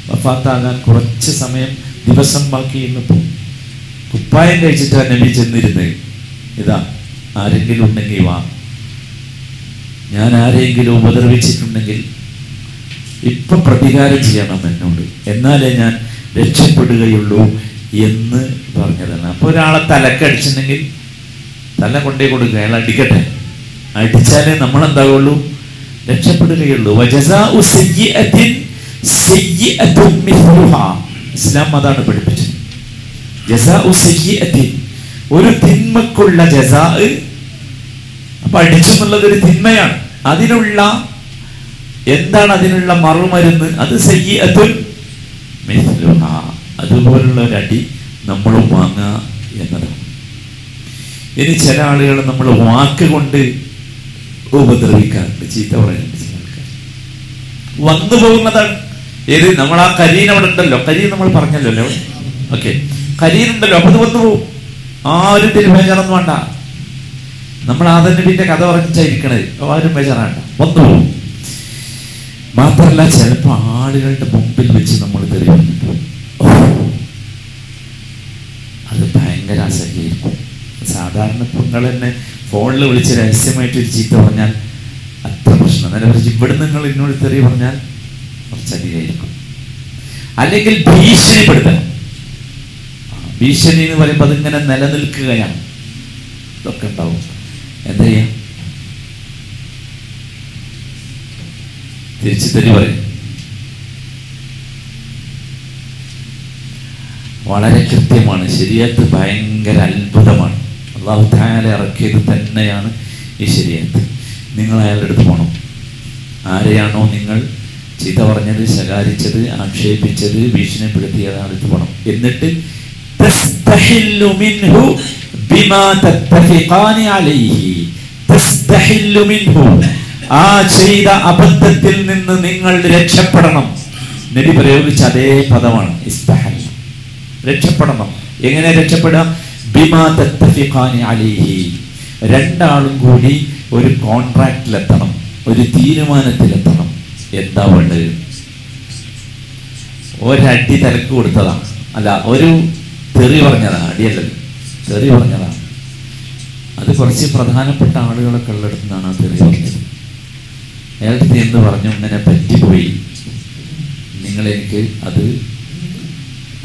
വഫാത്താകാൻ കുറച്ച് സമയം ദിവസം ബാക്കി ഇന്നിപ്പോൾ കുപ്പായം കഴിച്ചിട്ടാണ് നബി ചെന്നിരുന്നത്. ഇതാ ആരെങ്കിലും ഉണ്ടെങ്കിൽ വാ. ഞാൻ ആരെങ്കിലും ഉപദ്രവിച്ചിട്ടുണ്ടെങ്കിൽ ഇപ്പൊ പ്രതികാരം ചെയ്യണം എന്നോട്. എന്നാലേ ഞാൻ രക്ഷപ്പെടുകയുള്ളൂ എന്ന് പറഞ്ഞതാണ്. അപ്പൊ ഒരാളെ തലക്കടിച്ചിട്ടുണ്ടെങ്കിൽ തല കൊണ്ടേ കൊടുക്കുക. അയാൾ അടിക്കട്ടെ. അടിച്ചാലേ നമ്മൾ എന്താകുള്ളൂ രക്ഷപ്പെടുകയുള്ളൂ. ഇസ്ലാം അതാണ് പഠിപ്പിച്ചത്. ജസാഉ ഒരു തിന്മക്കുള്ള ജസാ അപ്പൊ അടിച്ചു എന്നുള്ളത് ഒരു തിന്മയാണ്. അതിനുള്ള എന്താണ് അതിനുള്ള മറുമരുന്ന്? അത്. അതുപോലുള്ള ഒരു അടി നമ്മളും വാങ്ങുക എന്നതാണ്. ഇനി ചില ആളുകൾ നമ്മൾ വാക്ക് കൊണ്ട് ഉപദ്രവിക്കാറുണ്ട്. ചീത്ത പറയാനുണ്ട് ചില ആൾക്കാർ. വന്നു പോകുന്നതാണ്. ഏത്? നമ്മൾ ആ കരീൻ അവിടെ ഉണ്ടല്ലോ. കരീൻ നമ്മൾ പറഞ്ഞല്ലോ ഓക്കെ. കരീൻ ഉണ്ടല്ലോ. അപ്പൊ അത് വന്നു പോകും. ആരും തിരുമേജറൊന്നും വേണ്ട. നമ്മൾ ആദനബിന്റെ കഥ പറഞ്ഞിട്ടായിരിക്കണത് ആരും ബേജാറാണ്ട. വന്നു പോകും. മാത്രല്ല ചിലപ്പോ ആളുകളുടെ മുമ്പിൽ വെച്ച് നമ്മൾ തെളിവുന്നുണ്ട് അത് ഭയങ്കര അസഹ്യായിരിക്കും സാധാരണ നിങ്ങൾ തന്നെ ഫോണിൽ വിളിച്ച് രഹസ്യമായിട്ട് ഒരു ചീത്ത പറഞ്ഞാൽ അത്ര പ്രശ്നം. നല്ല മറിച്ച് ഇവിടെ നിങ്ങൾ എന്നോട് തെറി പറഞ്ഞാൽ കുറച്ചധികമായിരിക്കും അല്ലെങ്കിൽ ഭീഷണിപ്പെടുത്തണം ഭീഷണി എന്ന് പറയുമ്പോൾ അതിങ്ങനെ നിലനിൽക്കുകയാണ്. ഇതൊക്കെ ഉണ്ടാവും. തിരിച്ചു തെറി പറയും. വളരെ കൃത്യമാണ്. ശരിയത്ത് ഭയങ്കര അത്ഭുതമാണ്. അള്ളാഹു താല ഇറക്കിയത് തന്നെയാണ് ഈ ശരിയത്ത്. നിങ്ങൾ അയാളുടെ അടുത്ത് പോകണം ആരെയാണോ നിങ്ങൾ ചീത്ത പറഞ്ഞത് ശകാരിച്ചത് ആക്ഷേപിച്ചത് ഭീഷണിപ്പെടുത്തിയത് അടുത്ത് പോകണം എന്നിട്ട് ബിമാ തത്തഫിഖാനി അലൈഹി. തസ്തഹില്ലു മിൻഹു. ആ ചെയ്ത അബദ്ധത്തിൽ നിന്ന് നിങ്ങൾ രക്ഷപ്പെടണം. നബി പ്രയോഗിച്ച അതേ പദമാണ് രക്ഷപ്പെടണം. എങ്ങനെ രക്ഷപ്പെടാം? ബിമാ രണ്ടാളും കൂടി ഒരു കോൺട്രാക്റ്റിലെത്തണം ഒരു തീരുമാനത്തിലെത്തണം. എന്താ വേണ്ടത്? ഒരടി തലക്ക് കൊടുത്തതാണ്. അല്ല ഒരു തെറി പറഞ്ഞതാണ് അടിയല്ലത്. തെറി പറഞ്ഞതാണ്. അത് കുറച്ച് പ്രധാനപ്പെട്ട ആളുകളൊക്കെ ഉള്ളിടത്തുനിന്നാണ് ആ തെറി പറഞ്ഞത്. അയാൾക്ക് നിന്ന് പറഞ്ഞു? ഇങ്ങനെ പറ്റിപ്പോയി. നിങ്ങൾ എനിക്ക് അത്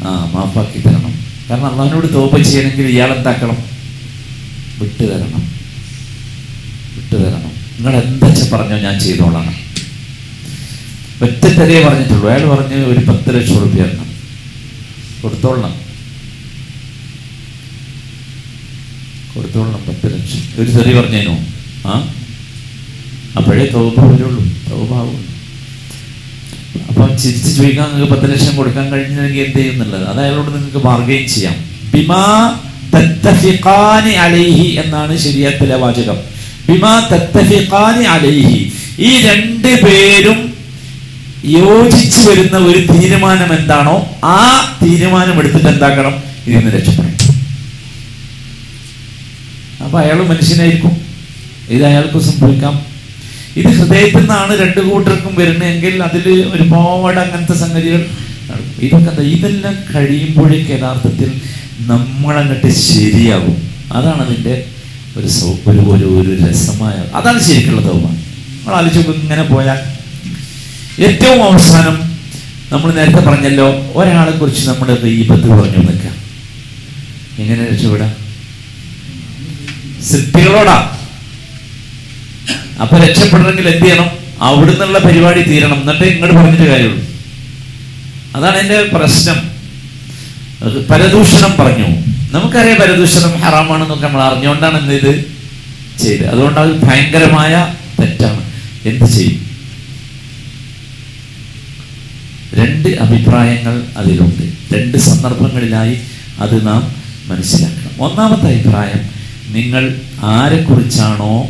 ആ മാപ്പാക്കി തരണം. കാരണം അള്ളഹാനോട് തോപ്പ് ചെയ്യണമെങ്കിൽ ഇയാൾ എന്താക്കണം? വിട്ടു തരണം. വിട്ടു തരണം. നിങ്ങൾ എന്താ പറഞ്ഞോ ഞാൻ ചെയ്തോളാം. ഒറ്റ പറഞ്ഞിട്ടുള്ളൂ. അയാൾ പറഞ്ഞ് ഒരു പത്ത് ലക്ഷം റുപ്യ തരണം. കൊടുത്തോളണം. കൊടുത്തോളണം പത്ത് ലക്ഷം. ഒരു തെറി പറഞ്ഞേനോ? ആ? അപ്പോഴേ തൗബ വരുള്ളൂ. തൗബാവും അപ്പം ചിരിച്ച് ചോദിക്കാൻ നിങ്ങൾക്ക് പത്ത് ലക്ഷം കൊടുക്കാൻ കഴിഞ്ഞെങ്കിൽ എന്ത് ചെയ്യുന്നുള്ളത് അത് അയാളോട് നിങ്ങൾക്ക് ബാർഗെയിൻ ചെയ്യാം. ബിമാ അലൈഹി എന്നാണ് ശരിയത്തിലെ വാചകം. ബിമാ അലൈഹി. ഈ രണ്ട് പേരും യോജിച്ചു വരുന്ന ഒരു തീരുമാനം എന്താണോ ആ തീരുമാനം എടുത്തിട്ട് എന്താക്കണം? ഇതിൽ നിന്ന് രക്ഷപ്പെടണം. അപ്പൊ അയാൾ മനുഷ്യനായിരിക്കും. ഇത് അയാൾക്ക് സംഭവിക്കാം. ഇത് ഹൃദയത്തിൽ നിന്നാണ് രണ്ടു കൂട്ടർക്കും വരുന്നതെങ്കിൽ അതിൽ ഒരുപാട് അങ്ങനത്തെ സംഗതികൾ. ഇതൊക്കെ ഇതെല്ലാം കഴിയുമ്പോഴേക്ക് യഥാർത്ഥത്തിൽ നമ്മളങ്ങട്ട് ശരിയാകും അതാണ് അതിന്റെ ഒരു ഒരു ഒരു ഒരു രസമായ അതാണ് ശരിക്കുള്ള തൗബ. നമ്മൾ ആലോചിച്ച് ഇങ്ങനെ പോയാൽ ഏറ്റവും അവസാനം നമ്മൾ നേരത്തെ പറഞ്ഞല്ലോ ഒരാളെ കുറിച്ച് നമ്മൾ ദൈവത്ത് പറഞ്ഞു നിൽക്കാം എങ്ങനെ രക്ഷപ്പെടാം? സൃഷ്ടികളോടാ അപ്പൊ രക്ഷപ്പെടണമെങ്കിൽ എന്ത് ചെയ്യണം? അവിടുന്നുള്ള പരിപാടി തീരണം. എന്നിട്ട് ഇങ്ങോട്ട് പറഞ്ഞിട്ട് കാര്യമുള്ളൂ. അതാണ് എന്റെ പ്രശ്നം. പരദൂഷണം പറഞ്ഞു. നമുക്കറിയാം പരദൂഷണം ഹറാമാണെന്നൊക്കെ നമ്മൾ അറിഞ്ഞുകൊണ്ടാണ് എന്ത് ഇത് ചെയ്ത് അതുകൊണ്ട് അത് ഭയങ്കരമായ തെറ്റാണ്. എന്ത് ചെയ്യും? രണ്ട് അഭിപ്രായങ്ങൾ അതിലുണ്ട്. രണ്ട് സന്ദർഭങ്ങളിലായി അത് നാം മനസ്സിലാക്കണം. ഒന്നാമത്തെ അഭിപ്രായം നിങ്ങൾ ആരെക്കുറിച്ചാണോ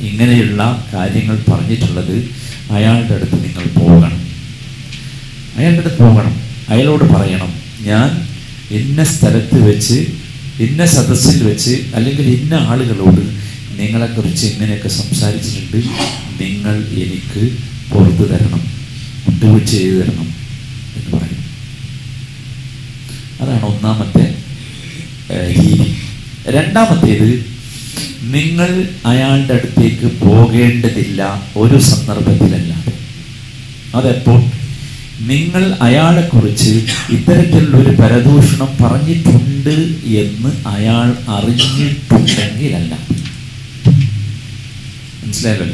ഇങ്ങനെയുള്ള കാര്യങ്ങൾ പറഞ്ഞിട്ടുള്ളത് അയാളുടെ അടുത്ത് നിങ്ങൾ പോകണം. അയാളുടെ അടുത്ത് പോകണം. അയാളോട് പറയണം ഞാൻ ഇന്ന സ്ഥലത്ത് വെച്ച് ഇന്ന സദസ്സിൽ വെച്ച് അല്ലെങ്കിൽ ഇന്ന ആളുകളോട് നിങ്ങളെക്കുറിച്ച് ഇങ്ങനെയൊക്കെ സംസാരിച്ചിട്ടുണ്ട്. നിങ്ങൾ എനിക്ക് പുറത്തു തരണം വിട്ടുവീഴ്ച ചെയ്തു തരണം എന്ന് പറയും. അതാണ് ഒന്നാമത്തെ രീതി. രണ്ടാമത്തേത് നിങ്ങൾ അയാളുടെ അടുത്തേക്ക് പോകേണ്ടതില്ല ഒരു സന്ദർഭത്തിലല്ലാതെ അതെപ്പോൾ? നിങ്ങൾ അയാളെക്കുറിച്ച് ഇത്തരത്തിലുള്ള ഒരു പരദൂഷണം പറഞ്ഞിട്ടുണ്ട് എന്ന് അയാൾ അറിഞ്ഞിട്ടുണ്ടെങ്കിലല്ല. മനസ്സിലായല്ലോ?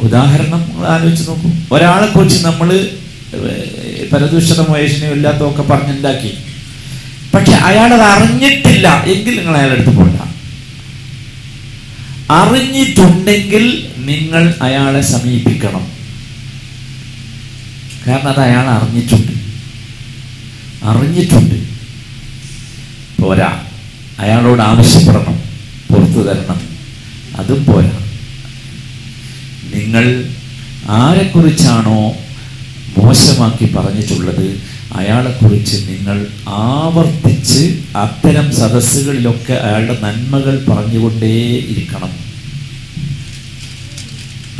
ഉദാഹരണം ആലോചിച്ച് നോക്കൂ. ഒരാളെ കുറിച്ച് നമ്മൾ പരദൂഷണം വയസ്സിനെയോ ഇല്ലാത്തതൊക്കെ പറഞ്ഞുണ്ടാക്കി പക്ഷെ അയാളത് അറിഞ്ഞിട്ടില്ല. എങ്കിൽ നിങ്ങൾ അയാളുടെ അടുത്ത് പോയില്ല. അറിഞ്ഞിട്ടുണ്ടെങ്കിൽ നിങ്ങൾ അയാളെ സമീപിക്കണം. കാരണം അത് അയാൾ അറിഞ്ഞിട്ടുണ്ട്. അറിഞ്ഞിട്ടുണ്ട്. പോരാ. അയാളോട് ആവശ്യപ്പെടണം. പുറത്തു തരണം. അതും പോരാ. നിങ്ങൾ ആരെക്കുറിച്ചാണോ മോശമാക്കി പറഞ്ഞിട്ടുള്ളത്? അയാളെക്കുറിച്ച് നിങ്ങൾ ആവർത്തിച്ച് അത്തരം സദസ്സുകളിലൊക്കെ അയാളുടെ നന്മകൾ പറഞ്ഞുകൊണ്ടേ ഇരിക്കണം.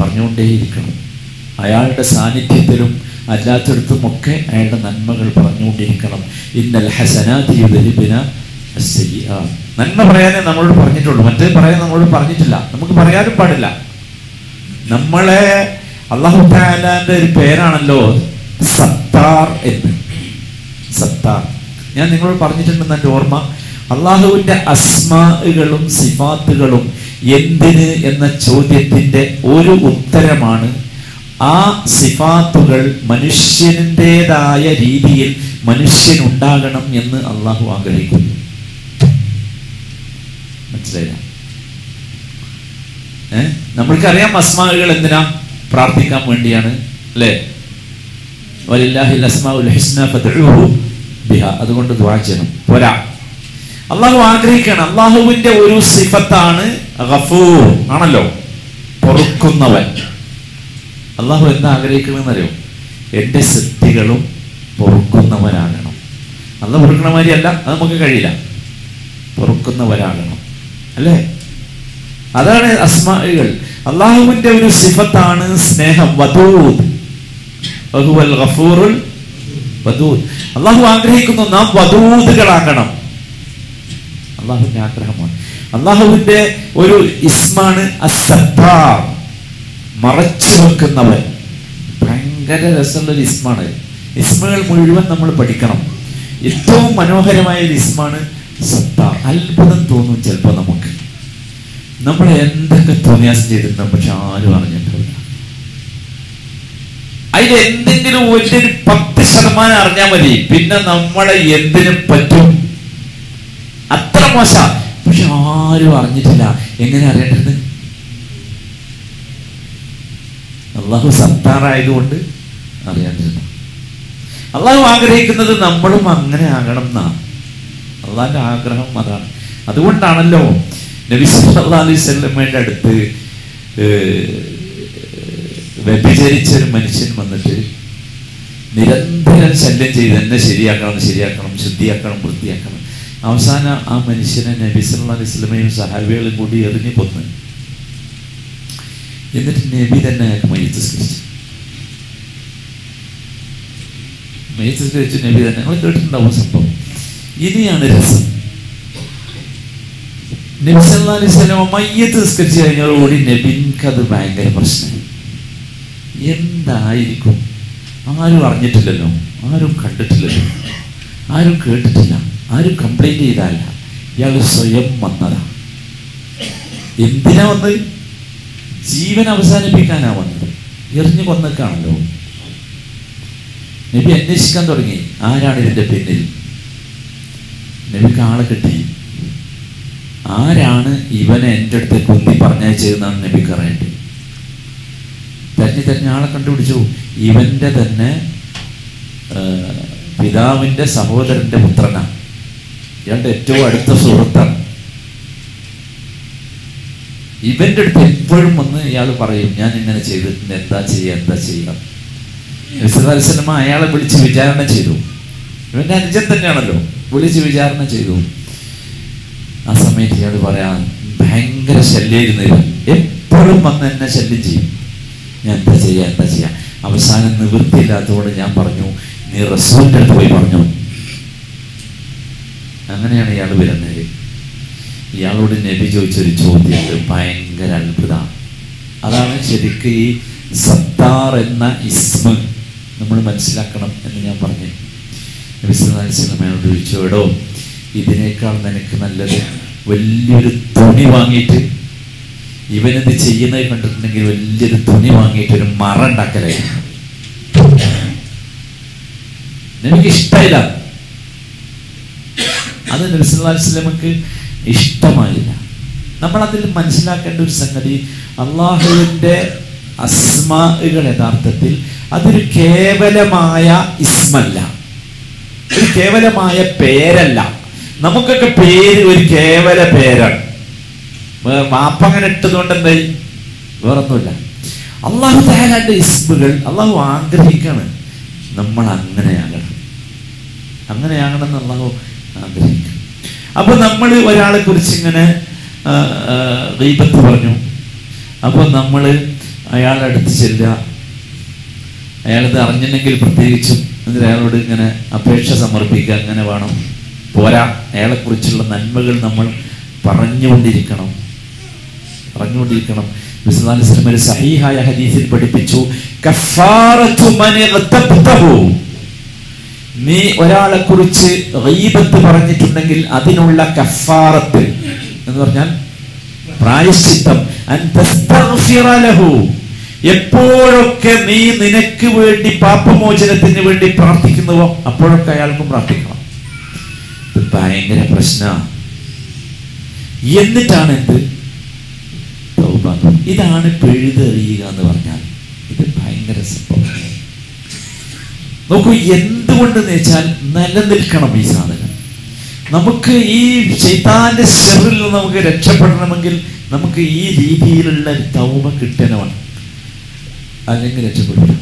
പറഞ്ഞുകൊണ്ടേയിരിക്കണം അയാളുടെ സാന്നിധ്യത്തിലും അല്ലാത്തടത്തും ഒക്കെ അയാളുടെ നന്മകൾ പറഞ്ഞുകൊണ്ടിരിക്കണം. ഇന്നൽ ഹസനാതി യുദലിബിന അസ്സയ്യിആത്ത്. നന്മ പറയാനേ നമ്മളോട് പറഞ്ഞിട്ടുള്ളൂ. മറ്റേ പറയാൻ നമ്മളോട് പറഞ്ഞിട്ടില്ല. നമുക്ക് പറയാനും പാടില്ല. നമ്മളെ അള്ളാഹു ഒരു പേരാണല്ലോ സത്താർ എന്ന്. സത്താർ ഞാൻ നിങ്ങളോട് പറഞ്ഞിട്ടുണ്ടെന്ന് എന്റെ ഓർമ്മ. അള്ളാഹുവിന്റെ അസ്മാകളും സിഫാത്തുകളും എന്തിന് എന്ന ചോദ്യത്തിന്റെ ഒരു ഉത്തരമാണ് ആ സിഫാത്തുകൾ മനുഷ്യന്റെതായ രീതിയിൽ മനുഷ്യനുണ്ടാകണം എന്ന് അള്ളാഹു ആഗ്രഹിക്കുന്നു. മനസ്സിലായില്ല? ഏ? നമ്മൾക്കറിയാം അസ്മാകൾ എന്തിനാ പ്രാർത്ഥിക്കാൻ വേണ്ടിയാണ് അല്ലേ? വലില്ലാഹിൽ അസ്മാഉൽ ഹിസ്ന ഫദ്ഉഹു. ബിഹ അതുകൊണ്ട് ദുആ ചെയ്യണം. പോരാ. അള്ളാഹു ആഗ്രഹിക്കണം അള്ളാഹുവിന്റെ ഒരു സിഫത്താണ് ഗഫൂർ. ആണല്ലോ. പൊറുക്കുന്നവൻ. അള്ളാഹു എന്താ ആഗ്രഹിക്കണമെന്ന് അറിയോ എന്റെ സിദ്ധികളും പൊറുക്കുന്നവരാകണം. അള്ളാഹ് പൊറുക്കണ മാതിരിയല്ല. അത് നമുക്ക് കഴിയില്ല. പൊറുക്കുന്നവരാകണം. അല്ലേ? അതാണ് അസ്മാകൾ അള്ളാഹുവിന്റെ ഒരു സിഫത്താണ് സ്നേഹം. വധൂദ്. ഗഫൂറുൽ അള്ളാഹു ആഗ്രഹിക്കുന്നു നാം വധൂതുകളാകണം. അള്ളാഹുവിന്റെ ആഗ്രഹമാണ്. അള്ളാഹുവിന്റെ ഒരു ഇസ്മാണ് മറച്ചു വെക്കുന്നവൻ. ഭയങ്കര രസമുള്ള ഒരു ഇസ്മാണ്. ഇസ്മകൾ മുഴുവൻ നമ്മൾ പഠിക്കണം. ഏറ്റവും മനോഹരമായ ഒരു ഇസ്മാണ് സത്താർ അത്ഭുതം തോന്നും ചിലപ്പോൾ നമുക്ക്. നമ്മൾ എന്തൊക്കെ തോന്നിയാസം ചെയ്തിട്ടുണ്ടാവും പക്ഷെ ആരും അറിഞ്ഞിട്ടില്ല അതിൽ എന്തെങ്കിലും ഒരു പത്ത് ശതമാനം അറിഞ്ഞാൽ മതി. പിന്നെ നമ്മളെ എന്തിനും പറ്റും. അത്ര മോശ. പക്ഷെ ആരും അറിഞ്ഞിട്ടില്ല. എങ്ങനെ അറിയേണ്ടത്? അള്ളാഹു സത്താറായതുകൊണ്ട് അറിയാണ്ടിരുന്നു. അള്ളാഹു ആഗ്രഹിക്കുന്നത് നമ്മളും അങ്ങനെ ആകണം എന്നാണ് അള്ളാഹിന്റെ ആഗ്രഹം അതാണ്. അതുകൊണ്ടാണല്ലോ നബി സല്ലല്ലാഹു അലൈഹി വസല്ലമയുടെ അടുത്ത് വ്യഭിചരിച്ച ഒരു മനുഷ്യൻ വന്നിട്ട് നിരന്തരം ശല്യം ചെയ്ത് എന്നെ ശരിയാക്കണം ശരിയാക്കണം ശുദ്ധിയാക്കണം വൃത്തിയാക്കണം. അവസാനം ആ മനുഷ്യനെ നബി ഇസ്ലമയും സഹാബികളും കൂടി എറിഞ്ഞു കൊന്ന്. എന്നിട്ട് നബി തന്നെ അയാൾക്ക് മയ്യത്ത് സ്കരിച്ചു മയ്യത്ത് സ്കരിച്ചു നബി തന്നെ. നിങ്ങൾ കേട്ടിട്ടുണ്ടാവും സംഭവം. ഇനിയാണ് രസം. നബി സല്ലല്ലാഹു അലൈഹി വസല്ലമ മയ്യത്ത് നിസ്കരിച്ചു കഴിഞ്ഞതോടുകൂടി നബിക്ക് അത് ഭയങ്കര പ്രശ്നം എന്തായിരിക്കും? ആരും അറിഞ്ഞിട്ടില്ലല്ലോ. ആരും കണ്ടിട്ടില്ലല്ലോ. ആരും കേട്ടിട്ടില്ല. ആരും കംപ്ലൈന്റ് ചെയ്തല്ല ഇയാൾ സ്വയം വന്നതാ. എന്തിനാ വന്നത്? ജീവൻ അവസാനിപ്പിക്കാനാ വന്നത്. എറിഞ്ഞു കൊന്നേക്കാണല്ലോ. നബി അന്വേഷിക്കാൻ തുടങ്ങി. ആരാണ് ഇതിന്റെ പിന്നിൽ? നബിക്ക് ആളെ കിട്ടി. ആരാണ് ഇവനെ എന്റെ അടുത്ത് കുന്തി പറഞ്ഞയച്ചതെന്നാണ് നബിക്ക് അറിയേണ്ടത്? തെരഞ്ഞു തെരഞ്ഞ ആളെ കണ്ടുപിടിച്ചു. ഇവന്റെ തന്നെ പിതാവിന്റെ സഹോദരന്റെ പുത്രനാണ് ഇയാളുടെ ഏറ്റവും അടുത്ത സുഹൃത്താണ് ഇവന്റെ അടുത്ത് എപ്പോഴും വന്ന് ഇയാൾ പറയും ഞാൻ ഇങ്ങനെ ചെയ്തിട്ടുണ്ട് എന്താ ചെയ്യുക എന്താ ചെയ്യുക? വിശദാലിസ്ലമ അയാളെ വിളിച്ച് വിചാരണ ചെയ്തു. ഇവന്റെ അനുജൻ തന്നെയാണല്ലോ. വിളിച്ച് വിചാരണ ചെയ്തു. ആ സമയത്ത് ഇയാൾ പറയാം ഭയങ്കര ശല്യമായിരുന്നു എപ്പോഴും വന്ന് എന്നെ ശല്യം ചെയ്യും. ഞാൻ എന്താ ചെയ്യുക എന്താ ചെയ്യുക അവസാനം നിവൃത്തിയില്ലാത്തതുകൊണ്ട് ഞാൻ പറഞ്ഞു നീ റസൂലിന്റെ അടുത്ത് പോയി പറഞ്ഞു. അങ്ങനെയാണ് ഇയാൾ വരുന്നത്. ഇയാളോട് നബി ചോദിച്ചൊരു ചോദ്യം ഭയങ്കര അത്ഭുതമാണ് അതാണ് ശരിക്ക് ഈ സത്താർ എന്ന ഇസ്മ നമ്മൾ മനസ്സിലാക്കണം എന്ന് ഞാൻ പറഞ്ഞു. നബി ചോദിച്ചു എടോ ഇതിനേക്കാൾ നിനക്ക് നല്ലത് വലിയൊരു തുണി വാങ്ങിയിട്ട് ഇവനിത് ചെയ്യുന്നത് കണ്ടിട്ടുണ്ടെങ്കിൽ വലിയൊരു തുണി വാങ്ങിയിട്ട് ഒരു മറ ഉണ്ടാക്കലായിരുന്നു എനിക്ക് ഇഷ്ടമില്ല അത് നബി സല്ലല്ലാഹു അലൈഹി വസല്ലമക്ക് ഇഷ്ടമായില്ല. നമ്മൾ അതിൽ മനസ്സിലാക്കേണ്ട ഒരു സംഗതി അള്ളാഹുവിന്റെ അസ്മാകൾ യഥാർത്ഥത്തിൽ അതൊരു കേവലമായ ഇസ്മല്ല. ഒരു കേവലമായ പേരല്ല. നമുക്കൊക്കെ പേര് ഒരു കേവല പേരാണ്. വാപ്പ അങ്ങനെ ഇട്ടതുകൊണ്ട് എന്തായി വേറൊന്നുമില്ല. അള്ളാഹു തഹാലാന്റെ ഇസ്മുകൾ അള്ളാഹു ആഗ്രഹിക്കാണ് നമ്മൾ അങ്ങനെയാകണം. അങ്ങനെയാകണം എന്ന് അള്ളാഹു ആഗ്രഹിക്കണം അപ്പൊ നമ്മൾ ഒരാളെ കുറിച്ച് ഇങ്ങനെ ആ, പറഞ്ഞു. അപ്പൊ നമ്മൾ അയാളുടെ അടുത്ത് ചെല്ലുക. അയാളത് അറിഞ്ഞില്ലെങ്കിൽ പ്രത്യേകിച്ചും എന്നിട്ട് അയാളോട് ഇങ്ങനെ അപേക്ഷ സമർപ്പിക്കുക. അങ്ങനെ വേണം. പോരാ. അയാളെക്കുറിച്ചുള്ള നന്മകൾ നമ്മൾ പറഞ്ഞുകൊണ്ടിരിക്കണം. പറഞ്ഞുകൊണ്ടിരിക്കണം. സഹീഹായ ഹദീസിൽ പഠിപ്പിച്ചു. നീ ഒരാളെ കുറിച്ച് റീബത്ത് പറഞ്ഞിട്ടുണ്ടെങ്കിൽ അതിനുള്ള കഫാറത്ത് എന്ന് പറഞ്ഞാൽ പ്രായശ്ചിത്തം. എപ്പോഴൊക്കെ നീ നിനക്ക് വേണ്ടി പാപമോചനത്തിന് വേണ്ടി പ്രാർത്ഥിക്കുന്നുവോ അപ്പോഴൊക്കെ അയാൾക്കും പ്രാർത്ഥിക്കണം. ഭയങ്കര പ്രശ്ന. എന്നിട്ടാണ് എന്ത്? തൗബ. ഇതാണ് പിഴുതെറിയുക എന്ന് പറഞ്ഞാൽ ഇത് ഭയങ്കര സംഭവമാണ്. നോക്കൂ എന്തുകൊണ്ടെന്ന് വെച്ചാൽ നിലനിൽക്കണം ഈ സാധനം. നമുക്ക് ഈ ചൈതാന്റെ ഷെറിൽ നിന്ന് നമുക്ക് രക്ഷപ്പെടണമെങ്കിൽ നമുക്ക് ഈ രീതിയിലുള്ള തൗമ കിട്ടണമാണ്. അല്ലെങ്കിൽ രക്ഷപ്പെടില്ല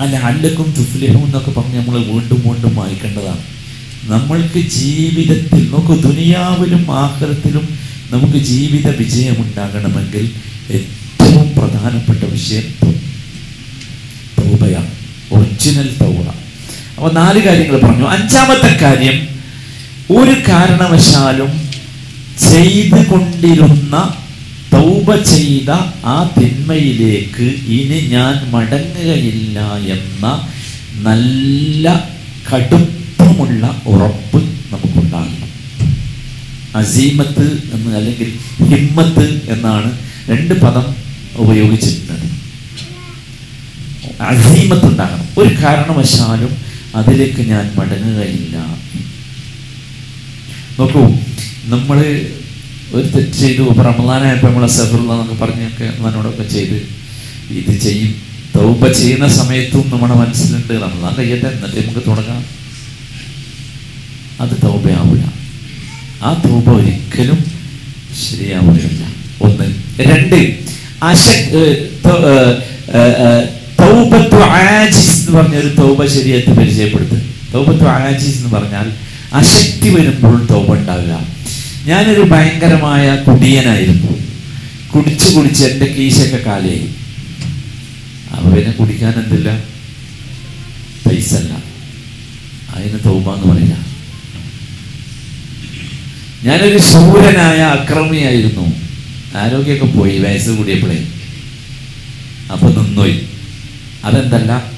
അല്ല അല്ലക്കും തുഫ്ലിഹും എന്നൊക്കെ പറഞ്ഞ് നമ്മൾ വീണ്ടും വീണ്ടും വായിക്കേണ്ടതാണ്. നമ്മൾക്ക് ജീവിതത്തിൽ നോക്കൂ ദുനിയാവിലും ആഹ്റത്തിലും നമുക്ക് ജീവിത വിജയമുണ്ടാകണമെങ്കിൽ ഏറ്റവും പ്രധാനപ്പെട്ട വിഷയം ഒറിജിനൽ തൗബ. അപ്പൊ നാല് കാര്യങ്ങൾ പറഞ്ഞു. അഞ്ചാമത്തെ കാര്യം ഒരു കാരണവശാലും ചെയ്തു കൊണ്ടിരുന്ന തൗബ ചെയ്ത ആ തിന്മയിലേക്ക് ഇനി ഞാൻ മടങ്ങുകയില്ല എന്ന നല്ല കടുപ്പമുള്ള ഉറപ്പ് നമുക്കുണ്ടാകണം അസീമത്ത് എന്ന് അല്ലെങ്കിൽ ഹിമ്മത്ത് എന്നാണ് രണ്ട് പദം ഉപയോഗിച്ചിട്ടുണ്ട് അസീമത്ത് ഉണ്ടാകണം. ഒരു കാരണവശാലും അതിലേക്ക് ഞാൻ മടങ്ങുകയില്ല. നോക്കൂ നമ്മൾ ഒരു തെറ്റ് ചെയ്തു ഇപ്പൊ നമ്മളെ സഫറുള്ള എന്നൊക്കെ പറഞ്ഞൊക്കെ നമ്മളോടൊക്കെ ചെയ്ത് ഇത് ചെയ്യും. തൗബ ചെയ്യുന്ന സമയത്തും നമ്മുടെ മനസ്സിലുണ്ട് റമദാൻ കഴിയട്ടെ എന്നിട്ട് നമുക്ക് തുടങ്ങാം. അത് തൗബയാവില്ല ആ തൗബ ഒരിക്കലും ശരിയാവുകയില്ല ഒന്ന്. രണ്ട്. തൗബത്തു ആജിസ് എന്ന് പറഞ്ഞ ഒരു തൗബ ശരിയായിട്ട് പരിചയപ്പെടുത്തുക തൗബത്തു ആജിസ് എന്ന് പറഞ്ഞാൽ അശക്തി വരുമ്പോൾ തൗബ ഉണ്ടാവുക. ഞാനൊരു ഭയങ്കരമായ കുടിയനായിരുന്നു. കുടിച്ച് കുടിച്ച് എന്റെ കീശൊക്കെ കാലിയായി. അപ്പൊ പിന്നെ കുടിക്കാൻ എന്തില്ല? പൈസ അല്ല അതിന് തൗബ എന്ന് പറയില്ല. ഞാനൊരു ശൂരനായ അക്രമിയായിരുന്നു. ആരോഗ്യമൊക്കെ പോയി വയസ്സ് കൂടിയപ്പോഴേ. അപ്പൊ നിന്നോയി അതെന്തല്ല?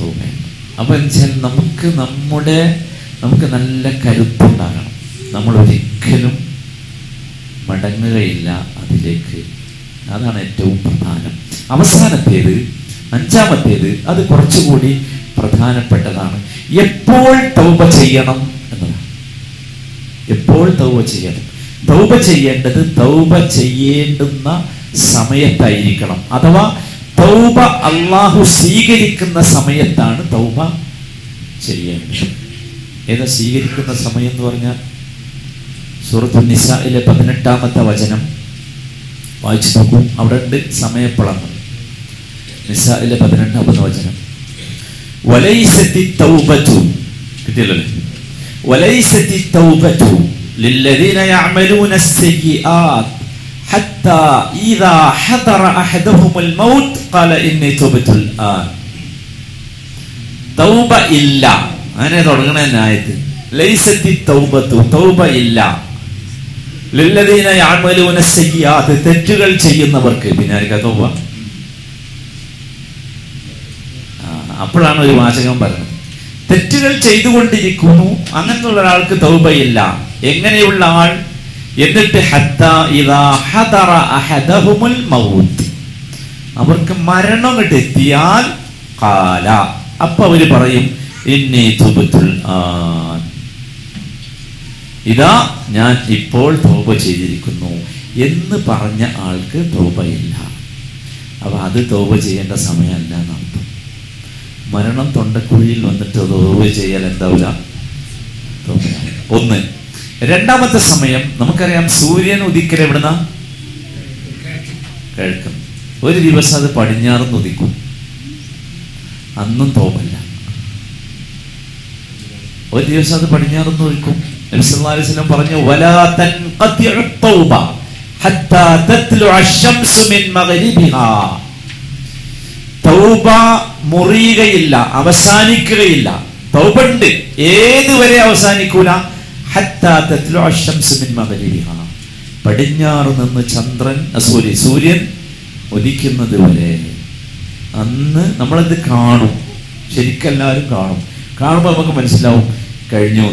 തൗബയാണ് അപ്പൊ എന്നുവെച്ചാൽ നമുക്ക് നമ്മുടെ നമുക്ക് നല്ല കരുത്തുണ്ടാകണം. നമ്മൾ ഒരിക്കലും മടങ്ങുകയില്ല അതിലേക്ക്. അതാണ് ഏറ്റവും പ്രധാനം. അവസാനത്തേത് അഞ്ചാമത്തേത് അത് കുറച്ചുകൂടി പ്രധാനപ്പെട്ടതാണ്. എപ്പോൾ തൗപ ചെയ്യണം? എപ്പോൾ തൗബ ചെയ്യണം. തൗബ ചെയ്യേണ്ടത് തൗബ ചെയ്യേണ്ടുന്ന സമയത്തായിരിക്കണം. അഥവാ തൗബ അള്ളാഹു സ്വീകരിക്കുന്ന സമയത്താണ് തൗബ ചെയ്യേണ്ടത്. ഏതാ സ്വീകരിക്കുന്ന സമയം എന്ന് പറഞ്ഞാൽ? സൂറത്തു നിസയിലെ പതിനെട്ടാമത്തെ വചനം. വായിച്ചു നോക്കൂ. അവിടെ ഉണ്ട് സമയപ്പളന്ന് നിസയിലെ പതിനെട്ടാമത്തെ വചനം. വലൈസത്തി തൗബതു കിട്ടിയല്ലോ അല്ലേ? വലൈസത്തി തൗബതു للذين يعملون السيئات حتى إذا حضر أحدهم الموت قال إني تبت الآن തൗബ ഇല്ല അങ്ങനെ തുടങ്ങണ ആയത്ത് ലൈസത്തി തൗബത്തു തൗബ ഇല്ല ലില്ലദീന യഅമലൂന സയ്യാത്ത് തെറ്റുകൾ ചെയ്യുന്നവർക്ക് പിന്നെ ആർക്കാ തൗബ ആ, അപ്പോഴാണ് ഒരു വാചകം പറഞ്ഞത് തെറ്റുകൾ ചെയ്തുകൊണ്ടിരിക്കുന്നു. അങ്ങനെയുള്ള ഒരാൾക്ക് തൗബയില്ല. എങ്ങനെയുള്ള ആൾ? എന്നിട്ട് അവർക്ക് മരണം എത്തിയാൽ കാല. അപ്പൊ അവർ പറയും ഇതാ ഞാൻ ഇപ്പോൾ തോപ ചെയ്തിരിക്കുന്നു. എന്ന് പറഞ്ഞ ആൾക്ക് തോപയില്ല അപ്പൊ അത് തോപ ചെയ്യേണ്ട സമയമല്ല എന്നർത്ഥം മരണം തൊണ്ടക്കുഴിയിൽ വന്നിട്ട് തോപ ചെയ്യാൻ എന്താവില്ല. ഒന്ന്. രണ്ടാമത്തെ സമയം നമുക്കറിയാം സൂര്യൻ ഉദിക്കൽ എവിടുന്ന? കേൾക്കും ഒരു ദിവസം അത് പടിഞ്ഞാറുന്ന് ഉദിക്കും. അന്നും തോമല്ല. ഒരു ദിവസം അത് പടിഞ്ഞാറുന്ന് ഒഴിക്കും നബി സല്ലല്ലാഹു അലൈഹി വസല്ലം പറഞ്ഞു തൗബ മുറിയുകയില്ല അവസാനിക്കുകയില്ല. തൗബണ്ട്. ഏതുവരെ അവസാനിക്കൂല? പടിഞ്ഞാറ് നിന്ന് ചന്ദ്രൻ സോറി സൂര്യൻ ഒലിക്കുന്നത് വരെ. അന്ന് നമ്മളത് കാണും? ശരിക്കെല്ലാവരും കാണും. കാണുമ്പോൾ നമുക്ക് മനസ്സിലാവും കഴിഞ്ഞു.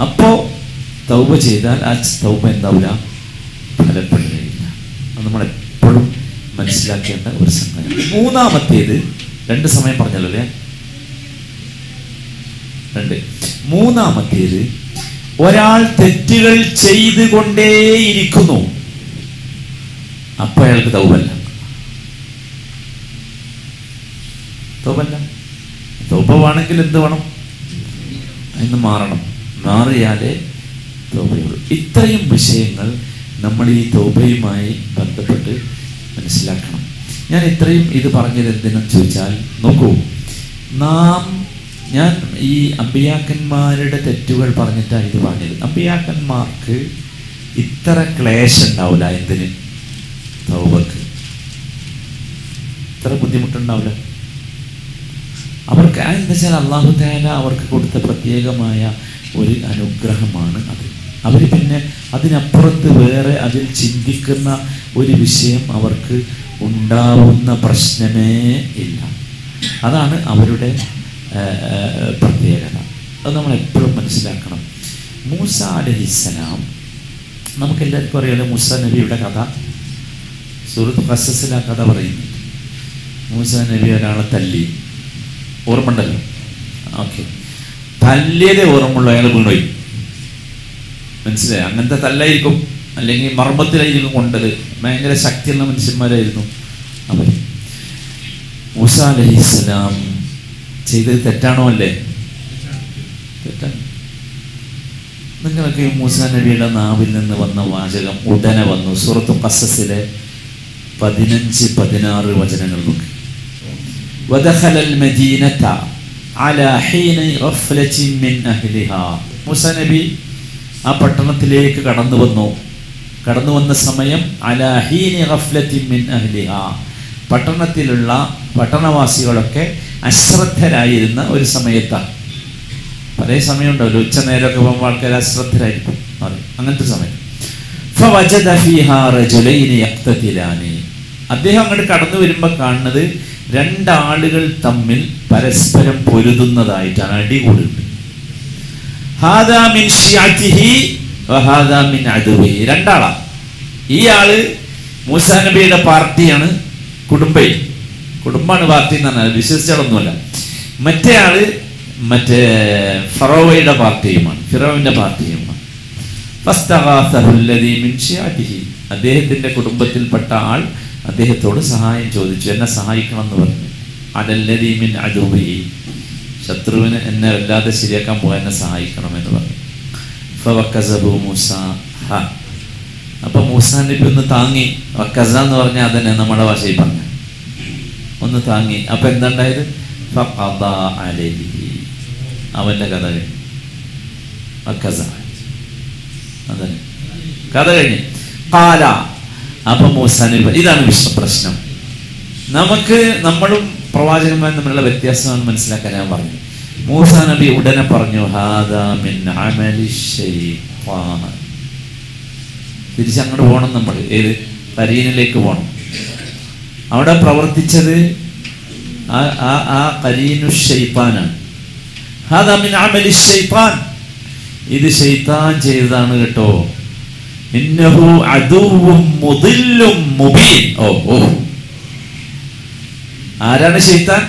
അപ്പോ തൗബ ചെയ്താൽ ആ തൗബ എന്താവില്ല ഫലപ്പെടുകയില്ല നമ്മൾ എപ്പോഴും മനസ്സിലാക്കേണ്ട ഒരു സംഗതി. മൂന്നാമത്തേത് രണ്ട് സമയം പറഞ്ഞല്ലോ അല്ലേ? രണ്ട്. മൂന്നാമത്തേത് ഒരാൾ തെറ്റുകൾ ചെയ്തുകൊണ്ടേയിരിക്കുന്നു. അപ്പൊ അയാൾക്ക് തൗബല്ല. തൗബല്ല. തൗബവാണെങ്കിൽ എന്ത് വേണം? എന്ന് മാറണം. മാറിയാലേ തൗബയുള്ളൂ. ഇത്രയും വിഷയങ്ങൾ നമ്മൾ ഈ തൗബയുമായി ബന്ധപ്പെട്ട് മനസ്സിലാക്കണം. ഞാൻ ഇത്രയും ഇത് പറഞ്ഞത് എന്തിനെന്ന് ചോദിച്ചാൽ നോക്കൂ നാം ഞാൻ ഈ അമ്പിയാക്കന്മാരുടെ തെറ്റുകൾ പറഞ്ഞിട്ടാണ് ഇത് പറഞ്ഞത്. അമ്പിയാക്കന്മാർക്ക് ഇത്ര ക്ലേശം ഉണ്ടാവില്ല എന്തിന്? തൗബക്ക്. ഇത്ര ബുദ്ധിമുട്ടുണ്ടാവില്ല. അവർക്ക് എന്താ വെച്ചാൽ അള്ളാഹു അവർക്ക് കൊടുത്ത പ്രത്യേകമായ ഒരു അനുഗ്രഹമാണ് അത്. അവർ പിന്നെ അതിനപ്പുറത്ത് വേറെ അതിൽ ചിന്തിക്കുന്ന ഒരു വിഷയം അവർക്ക് ഉണ്ടാവുന്ന പ്രശ്നമേ ഇല്ല. അതാണ് അവരുടെ പ്രത്യേകത. അത് നമ്മൾ എപ്പോഴും മനസ്സിലാക്കണം. മൂസ അലഹിസ്സലാം നമുക്കെല്ലാവർക്കും അറിയാലോ മൂസ നബിയുടെ കഥ. സൂറത്ത് ഖസസിൽ ആ കഥ പറയുന്നു. മൂസ നബി ഒരാളെ തല്ലി. ഓർമ്മ ഉണ്ടല്ലോ? ഓക്കെ. തല്ലിയതേ ഓർമ്മയുള്ളൂ അയാൾ വീണുപോയി. മനസ്സിലായി അങ്ങനത്തെ തല്ലായിരിക്കും അല്ലെങ്കിൽ മർമ്മത്തിലായിരിക്കും കൊണ്ടത് ഭയങ്കര ശക്തിയുള്ള മനുഷ്യന്മാരായിരുന്നു അവർ മൂസ അലഹിസ്സലാം ചെയ്തത് തെറ്റാണോ അല്ലേ തെറ്റാണ് നിങ്ങൾക്ക് ഈ മൂസ നബിയുടെ നാവിൽ നിന്ന് വന്ന വാചകം ഉടനെ വന്നു സൂറത്ത് കസസിലെ പതിനഞ്ച് പതിനാറ് വചനങ്ങൾ നോക്കി ودخل المدينة على حين غفلة من أهلها മൂസ നബി ആ പട്ടണത്തിലേക്ക് കടന്നു വന്നു. കടന്നു വന്ന സമയം അലഹീനി പട്ടണത്തിലുള്ള പട്ടണവാസികളൊക്കെ അശ്രദ്ധരായിരുന്ന ഒരു സമയത്താണ്. പല സമയമുണ്ടാവില്ല ഉച്ച നേരമൊക്കെ പോകുമ്പോൾ ആൾക്കാർ അശ്രദ്ധരായിരിക്കും അങ്ങനത്തെ സമയം. അദ്ദേഹം അങ്ങോട്ട് കടന്നു വരുമ്പോൾ കാണുന്നത് രണ്ടാളുകൾ തമ്മിൽ പരസ്പരം പൊരുതുന്നതായിട്ടാണ്. അടികൂടുന്നത് രണ്ടാളാ. ഈ ആൾ മൂസാ നബിയുടെ പാർട്ടിയാണ് കുടുംബേ. കുടുംബാണ് പാർട്ടി എന്ന് പറഞ്ഞാൽ വിശ്വസിച്ചാലൊന്നുമല്ല. മറ്റേ ആൾ മറ്റേ ഫറോവയുടെ പാർട്ടിയുമാണ് ഫിറോവിന്റെ പാർട്ടിയുമാണ്. അദ്ദേഹത്തിന്റെ കുടുംബത്തിൽപ്പെട്ട ആൾ അദ്ദേഹത്തോട് സഹായം ചോദിച്ചു. എന്നെ സഹായിക്കണം എന്ന് പറഞ്ഞു. അതല്ലതീമിൻ മിൻ അദുവിഹി ശത്രുവിന് എന്നെ അല്ലാതെ ശരിയാക്കാൻ പോകാൻ എന്നെ സഹായിക്കണം എന്ന് പറഞ്ഞു മൂസ ഹ. അപ്പൊ മൂസാ ഒന്ന് താങ്ങി. വക്കസ എന്ന് പറഞ്ഞാൽ അതന്നെ നമ്മുടെ ഭാഷയിൽ പറഞ്ഞു. ഒന്ന് താങ്ങി. അപ്പൊ എന്തുണ്ടായത്. അവന്റെ കഥ കഴിഞ്ഞു. അതന്നെ. കഥ കഴിഞ്ഞു. കാല അപ്പൊ മൂസാ നബി ഇതാണ് വിശ്വ പ്രശ്നം. നമുക്ക് നമ്മളും പ്രവാചകന്മാരും തമ്മിലുള്ള വ്യത്യാസമാണ് മനസ്സിലാക്കാൻ ഞാൻ പറഞ്ഞു. മൂസാ നബി ഉടനെ പറഞ്ഞു തിരിച്ചങ്ങോട്ട് പോകണം നമ്മൾ. ഏത്? കരീനിലേക്ക് പോകണം. അവിടെ പ്രവർത്തിച്ചത് ആ ആ ഇത് ഷെയ്ത്താൻ ചെയ്തതാണ് കേട്ടോ. ഇന്നഹു അതുവും മുദില്ലും മുബീൻ. ഓ ഓ. ആരാണ് ശൈത്താൻ?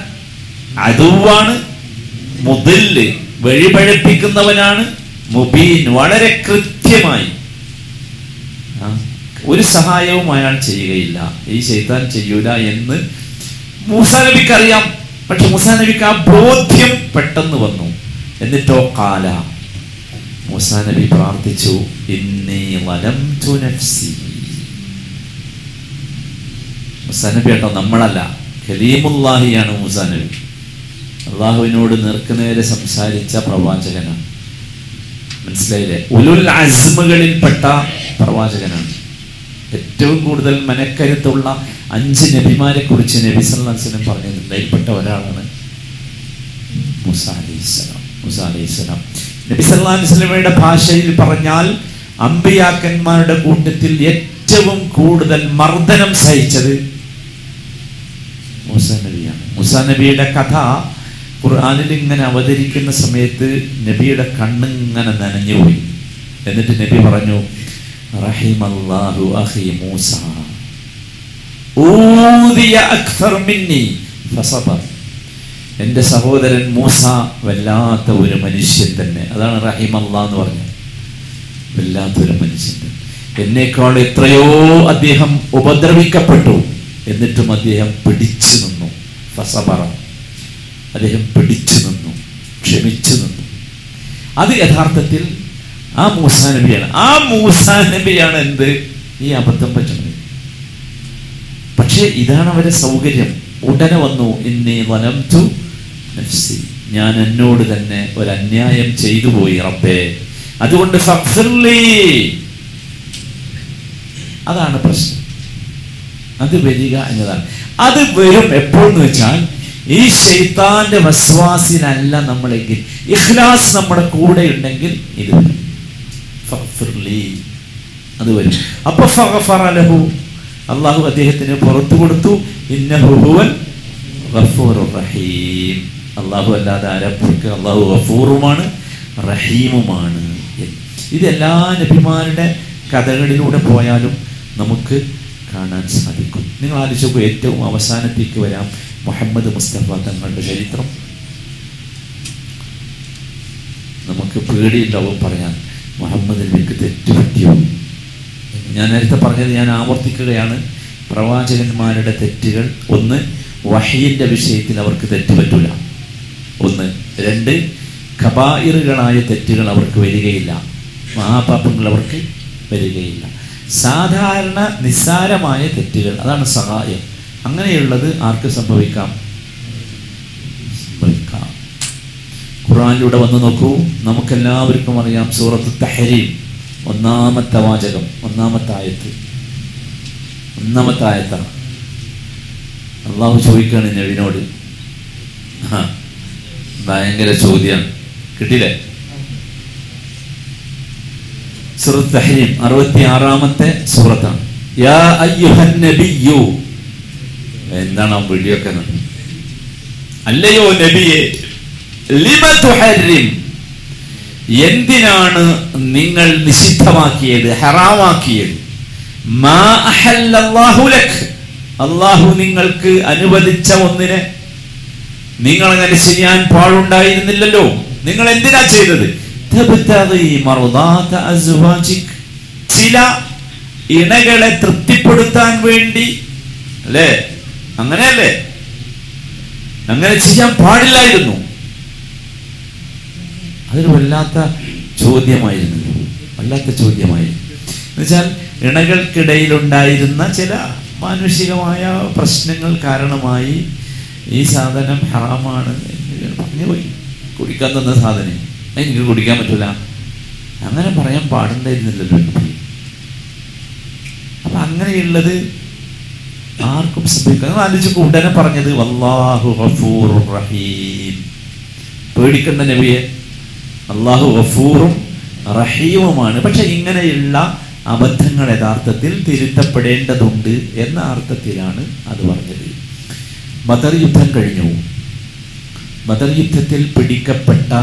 അതുവാണ് മുദില്ല് വഴിപഴപ്പിക്കുന്നവനാണ് മുബീൻ വളരെ കൃത്യമായി. ഒരു സഹായവും അയാൾ ചെയ്യുകയില്ല. ഈ ശൈത്താൻ ചെയ്യൂല എന്ന് മൂസാ നബിക്ക് അറിയാം പക്ഷെ മൂസാ നബിക്ക് ആ ബോധ്യം പെട്ടെന്ന് വന്നു. എന്നിട്ടോ കാല മൂസാ നബി പ്രാർത്ഥിച്ചു ഇന്നി കേട്ടോ നമ്മളല്ല. ഖലീമുല്ലാഹിയാണ് മൂസാ നബി. അള്ളാഹുവിനോട് നേർക്കുനേരെ സംസാരിച്ച പ്രവാചകനാണ്. മനസ്സിലായില്ലേ? ഉലുൽ അസ്മകളിൽപ്പെട്ട പ്രവാചകനാണ്. ഏറ്റവും കൂടുതൽ മനക്കരുത്തുള്ള അഞ്ച് നബിമാരെ കുറിച്ച് നബി സല്ലാസ്ലം പറഞ്ഞിട്ടുണ്ട് അതിൽപ്പെട്ട ഒരാളാണ് മുസ നബി സല്ലാസ്ലമയുടെ ഭാഷയിൽ പറഞ്ഞാൽ അമ്പിയാക്കന്മാരുടെ കൂട്ടത്തിൽ ഏറ്റവും കൂടുതൽ മർദ്ദനം സഹിച്ചത് മൂസ മുസാനബിയുടെ മൂസ നബിയുടെ കഥ ഖുർആാനിൽ ഇങ്ങനെ അവതരിക്കുന്ന സമയത്ത് നബിയുടെ കണ്ണിങ്ങനെ നനഞ്ഞുപോയി എന്നിട്ട് നബി പറഞ്ഞു റഹിമല്ലാഹു മൂസ. എന്റെ സഹോദരൻ മൂസ വല്ലാത്ത ഒരു മനുഷ്യൻ തന്നെ. അതാണ് റഹിമല്ല എന്ന് പറഞ്ഞത്. വല്ലാത്തൊരു മനുഷ്യൻ തന്നെ. എന്നേക്കാൾ എത്രയോ അദ്ദേഹം ഉപദ്രവിക്കപ്പെട്ടു. എന്നിട്ടും അദ്ദേഹം പിടിച്ചു നിന്നു. ഫസബറ. അദ്ദേഹം പിടിച്ചു നിന്നു. ക്ഷമിച്ചു നിന്നു. അത് യഥാർത്ഥത്തിൽ ആ മൂസാ നബിയാണ്. ആ മൂസാ നബിയാണ് എന്ത്? ഈ അബദ്ധം പറ്റുന്നത്. പക്ഷേ ഇതാണ് അവരെ സൗകര്യം. ഉടനെ വന്നു ഇന്നീ വനംതു നഫ്സി. ഞാൻ എന്നോട് തന്നെ ഒരു അന്യായം ചെയ്തു പോയി റബ്ബേ. അതുകൊണ്ട്. അതാണ് പ്രശ്നം. അത് വരിക എന്നതാണ്. അത് വരും എപ്പോഴെന്ന് വെച്ചാൽ ഈ ഷെയ്ത്താന്റെ വസ്വാസിനല്ല നമ്മളെങ്കിൽ ഇഖ്ലാസ് നമ്മുടെ കൂടെ ഉണ്ടെങ്കിൽ ഇത് അത് വരും. അപ്പൊ അള്ളാഹു അദ്ദേഹത്തിന് പുറത്തു കൊടുത്തു. റഹീം. അള്ളാഹു അല്ലാതെ ആരപ്പുറക്ക് അള്ളാഹു ഗഫൂറുമാണ് റഹീമുമാണ് ഇത് എല്ലാ നബിമാരുടെ കഥകളിലൂടെ പോയാലും നമുക്ക് കാണാൻ സാധിക്കും. നിങ്ങൾ ആലോചിച്ച് നോക്കൂ ഏറ്റവും അവസാനത്തേക്ക് വരാം മുഹമ്മദ് മുസ്തഫ തങ്ങളുടെ ചരിത്രം. നമുക്ക് പേടിയുണ്ടാവും പറയാൻ മുഹമ്മദ് നബിക്ക് തെറ്റുപറ്റിയോ? ഞാൻ നേരത്തെ പറഞ്ഞത് ഞാൻ ആവർത്തിക്കുകയാണ്. പ്രവാചകന്മാരുടെ തെറ്റുകൾ ഒന്ന് വഹീന്റെ വിഷയത്തിൽ അവർക്ക് തെറ്റുപറ്റൂല. ഒന്ന് രണ്ട് കബായിറുകളായ തെറ്റുകൾ അവർക്ക് വരികയില്ല. മഹാപാപങ്ങൾ അവർക്ക് വരികയില്ല. സാധാരണ നിസ്സാരമായ തെറ്റുകൾ. അതാണ് സഹായം. അങ്ങനെയുള്ളത് ആർക്ക് സംഭവിക്കാം? സംഭവിക്കാം. ഖുറാനിലൂടെ വന്ന് നോക്കൂ. നമുക്കെല്ലാവർക്കും അറിയാം സൂറത്ത് തഹരീം. ഒന്നാമത്തെ വാചകം ഒന്നാമത്തെ ആയത്ത്. ഒന്നാമത്തെ ആയത്താണ്. അള്ളാഹു ചോദിക്കുകയാണ് നബിനോട് ഭയങ്കര ചോദ്യമാണ് കിട്ടിയില്ലേ? സൂറത്ത് തഹ്രീം അറുപത്തി ആറാമത്തെ സൂറത്താണ്. യാ അയ്യുഹൻ എന്താണ് ആ വിളിയൊക്കെ? അല്ലയോ നബിയെ ലിമ എന്തിനാണ് നിങ്ങൾ നിഷിദ്ധമാക്കിയത് ഹറാമാക്കിയത്? മാ അഹല്ലല്ലാഹു ലക്. അള്ളാഹു നിങ്ങൾക്ക് അനുവദിച്ച ഒന്നിനെ നിങ്ങൾ അങ്ങനെ ചെയ്യാൻ പാടുണ്ടായിരുന്നില്ലല്ലോ. നിങ്ങൾ എന്തിനാ ചെയ്തത്. ചില ഇണകളെ തൃപ്തിപ്പെടുത്താൻ വേണ്ടി അല്ലേ? അങ്ങനെയല്ലേ? അങ്ങനെ ചെയ്യാൻ പാടില്ലായിരുന്നു. അതൊരു വല്ലാത്ത ചോദ്യമായിരുന്നു. വല്ലാത്ത ചോദ്യമായിരുന്നു. എന്നുവെച്ചാൽ ഇണകൾക്കിടയിലുണ്ടായിരുന്ന ചില മാനുഷികമായ പ്രശ്നങ്ങൾ കാരണമായി ഈ സാധനം ഹറാമാണ് പറഞ്ഞു പോയി. കുടിക്കാൻ തന്ന സാധനം. എനിക്ക് കുടിക്കാൻ പറ്റില്ല അങ്ങനെ പറയാൻ പാടുണ്ടായിരുന്നില്ലല്ലോ എനിക്ക് അപ്പൊ അങ്ങനെയുള്ളത് ആർക്കും ശ്രദ്ധിക്കാം ആലോചിച്ച് ഉടനെ പറഞ്ഞത് ഗഫൂറുർ റഹീം. പേടിക്കേണ്ട നബിയെ. അള്ളാഹു ഗഫൂറും റഹീമുമാണ്. പക്ഷെ ഇങ്ങനെയുള്ള അബദ്ധങ്ങൾ യഥാർത്ഥത്തിൽ തിരുത്തപ്പെടേണ്ടതുണ്ട് എന്ന അർത്ഥത്തിലാണ് അത് പറഞ്ഞത്. ബദർ യുദ്ധം കഴിഞ്ഞു. ബദർ യുദ്ധത്തിൽ പിടിക്കപ്പെട്ട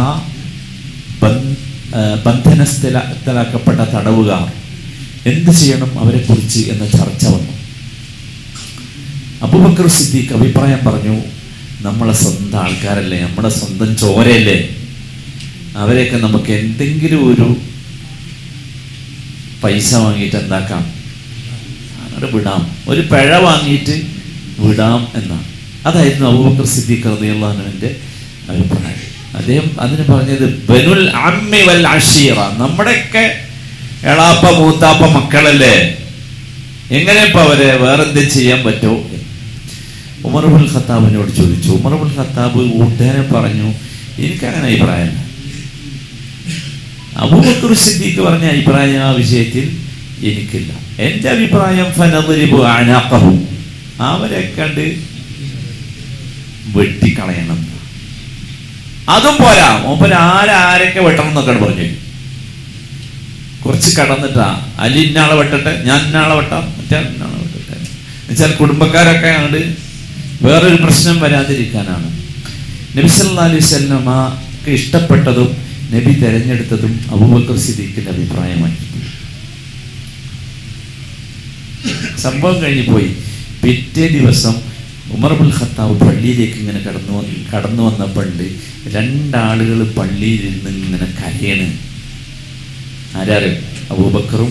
ബന്ധനസ്ഥലാക്കപ്പെട്ട തടവുകാർ എന്ത് ചെയ്യണം അവരെ കുറിച്ച് എന്ന ചർച്ച വന്നു. അബൂബക്കർ സിദ്ദീഖ് അഭിപ്രായം പറഞ്ഞു നമ്മളെ സ്വന്തം ആൾക്കാരല്ലേ നമ്മുടെ സ്വന്തം ചോരയല്ലേ. അവരെയൊക്കെ നമുക്ക് എന്തെങ്കിലും ഒരു പൈസ വാങ്ങിയിട്ട് എന്താക്കാം? അങ്ങോട്ട് വിടാം. ഒരു പിഴ വാങ്ങിയിട്ട് വിടാം എന്നാണ്. അതായിരുന്നു അബൂബക്കർ സിദ്ദീഖ് റതിയുള്ള അഭിപ്രായം. അദ്ദേഹം അതിന് പറഞ്ഞത് ബനുൽ അമ്മി വൽ അഷീറ. നമ്മുടെയൊക്കെ എളാപ്പ മൂത്താപ്പ മക്കളല്ലേ? എങ്ങനെ ഇപ്പം അവരെ വേറെന്തും ചെയ്യാൻ പറ്റുമോ ഉമർബുൽ ഖത്താബിനോട് ചോദിച്ചു. ഉമർബുൽ ഖത്താബ് ഊട്ടേനെ പറഞ്ഞു എനിക്കങ്ങനെ അഭിപ്രായം അബൂബക്കർ സിദ്ദീഖ് പറഞ്ഞ അഭിപ്രായം ആ വിഷയത്തിൽ എനിക്കില്ല. എന്റെ അഭിപ്രായം ഫനദരിബു അനാഖഹു. അവരെ കണ്ട് വെട്ടിക്കളയണം. അതും പോരാ. മൂപ്പൻ ആരാരൊക്കെ വെട്ടണം എന്നൊക്കെ പറഞ്ഞു. കുറച്ച് കടന്നിട്ടാ. അലി ഇന്നാളെ വെട്ടട്ടെ ഞാൻ ഇന്നാളെ വെട്ടാം മറ്റേ ഇന്നാളെ വെട്ടട്ടെ. എന്നുവെച്ചാൽ കുടുംബക്കാരൊക്കെ അങ്ങോട്ട് വേറൊരു പ്രശ്നം വരാതിരിക്കാനാണ്. നബി സല്ലല്ലാഹു അലൈഹി ഇഷ്ടപ്പെട്ടതും നബി തെരഞ്ഞെടുത്തതും അബൂബക്കർ സിദ്ദീഖിന്റെ അഭിപ്രായമായി. സംഭവം കഴിഞ്ഞു പോയി. പിറ്റേ ദിവസം ഉമർബുൽ ഖത്താവ് പള്ളിയിലേക്ക് ഇങ്ങനെ കടന്നു കടന്നു വന്നപ്പോണ്ട് രണ്ടാളുകൾ പള്ളിയിൽ നിന്ന് ഇങ്ങനെ കരയണ്. ആരാരും? അബൂബക്കറും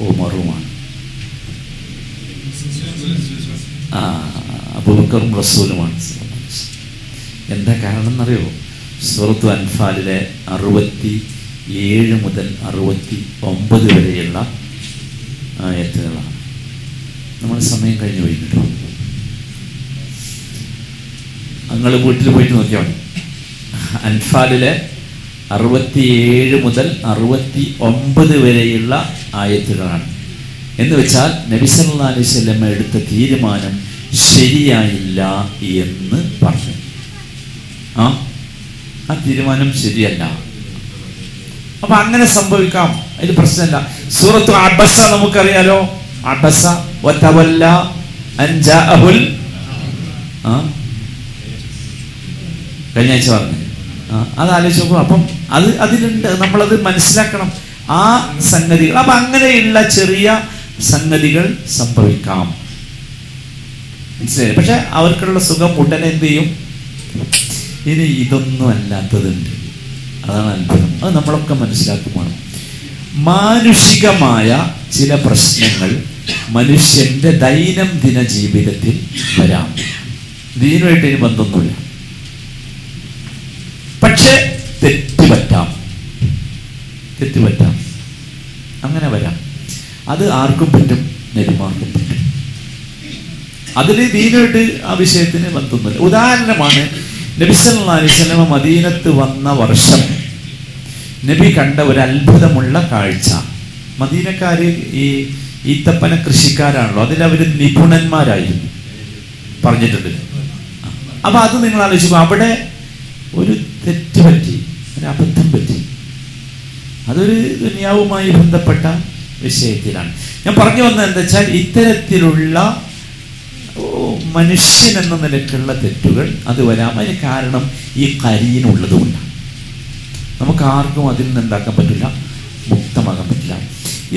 ഉമറുമാണ്. ആ അബൂബക്കറും റസൂലുമാണ്. എന്താ കാരണം എന്നറിയോ സുഹൃത്തു അൻഫാലിലെ അറുപത്തി ഏഴ് മുതൽ അറുപത്തി ഒമ്പത് വരെയുള്ള ആയത്തുകളാണ്. നമ്മൾ സമയം കഴിഞ്ഞു കേട്ടോ. നിങ്ങൾ വീട്ടിൽ പോയിട്ട് നോക്കിയാൽ മതി. അൻഫാലിലെ അറുപത്തിയേഴ് മുതൽ അറുപത്തി ഒമ്പത് വരെയുള്ള ആയത്തുകളാണ്. എന്ന് വെച്ചാൽ നബി സല്ലല്ലാഹു അലൈഹി വസല്ലം എടുത്ത തീരുമാനം ശരിയായില്ല എന്ന് പറഞ്ഞു. ആ ആ തീരുമാനം ശരിയല്ല. അപ്പൊ അങ്ങനെ സംഭവിക്കാം. അതിൽ പ്രശ്നമല്ല. സൂറത്ത് അബസ നമുക്കറിയാലോ. അബസ ഒറ്റവല്ല അൻജാ അഹുൽ ആ? കഴിഞ്ഞ ആഴ്ച പറഞ്ഞു. അത് ആലോചിച്ച് നോക്കും അപ്പം അത് അതിലുണ്ട്. നമ്മളത് മനസ്സിലാക്കണം. ആ സംഗതികൾ. അപ്പൊ അങ്ങനെയുള്ള ചെറിയ സംഗതികൾ സംഭവിക്കാം. മനസ്സിലായി പക്ഷെ അവർക്കുള്ള സുഖം ഉടനെ എന്ത് ചെയ്യും? ഇനി ഇതൊന്നും അല്ലാത്തതുണ്ട്. അതാണ് അത്ഭുതം. അത് നമ്മളൊക്കെ മനസ്സിലാക്കുമാണ് മാനുഷികമായ ചില പ്രശ്നങ്ങൾ മനുഷ്യന്റെ ദൈനംദിന ജീവിതത്തിൽ വരാം. ദീനുമായിട്ട് ഇനി ബന്ധമൊന്നുമില്ല പക്ഷെ തെറ്റ് പറ്റാം തെറ്റ് പറ്റാം അങ്ങനെ വരാം. അത് ആർക്കും പറ്റും നെരുമാർക്കും പറ്റും. അതിൽ ദീനായിട്ട് ആ വിഷയത്തിന് ബന്ധമൊന്നുമില്ല ഉദാഹരണമാണ് നബി സല്ലല്ലാഹു അലൈഹി വസല്ലമ മദീനത്ത് വന്ന വർഷം നബി കണ്ട ഒരു അത്ഭുതമുള്ള കാഴ്ച. മദീനക്കാര് ഈ ഈത്തപ്പന കൃഷിക്കാരാണല്ലോ അവർ നിപുണന്മാരായിരുന്നു. പറഞ്ഞിട്ടുണ്ട്. അപ്പൊ അത് നിങ്ങൾ ആലോചിക്കുമ്പോൾ അവിടെ ഒരു തെറ്റ് പറ്റി ഒരു അബദ്ധം പറ്റി. അതൊരു ദുനിയാവുമായി ബന്ധപ്പെട്ട വിഷയത്തിലാണ്. ഞാൻ പറഞ്ഞു വന്നത് എന്താ വെച്ചാൽ ഇത്തരത്തിലുള്ള മനുഷ്യൻ എന്ന നിലക്കുള്ള തെറ്റുകൾ അത് വരാം അതിന് കാരണം ഈ കരിയിനുള്ളത് കൊണ്ടാണ്. നമുക്ക് ആർക്കും അതിൽ നിന്ന് എന്താക്കാൻ പറ്റില്ല മുക്തമാകാൻ പറ്റില്ല.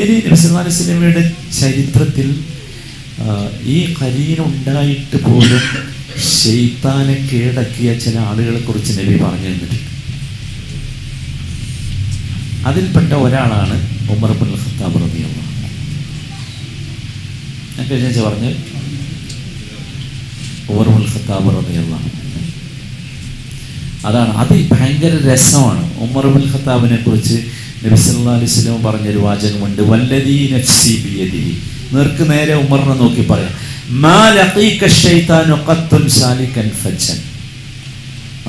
ഇനി നബിസ്വല്ലാ സിനിമയുടെ ചരിത്രത്തിൽ ഈ കരീനുണ്ടായിട്ട് പോലും ഷെയ്ത്താനെ കീഴടക്കിയ ചില ആളുകളെ കുറിച്ച് നബി പറഞ്ഞു തന്നിട്ടുണ്ട്. അതിൽപ്പെട്ട ഒരാളാണ് ഉമർ ബുൽ ഖത്താബ് അൻഹു. ഞാൻ കഴിഞ്ഞ പറഞ്ഞ് ഉമർ ബുൽ ഖത്താബ് അൻഹു. അതാണ് അത് ഭയങ്കര രസമാണ് ഉമർ ബുൽ ഖത്താബിനെ കുറിച്ച് നബി സല്ലല്ലാഹു അലൈഹി വസല്ലം പറഞ്ഞൊരു വാചകമുണ്ട് വല്ലദീ നഫ്സി ബിയദിഹി നേർക്ക് നേരെ ഉമറിനെ നോക്കി പറയാം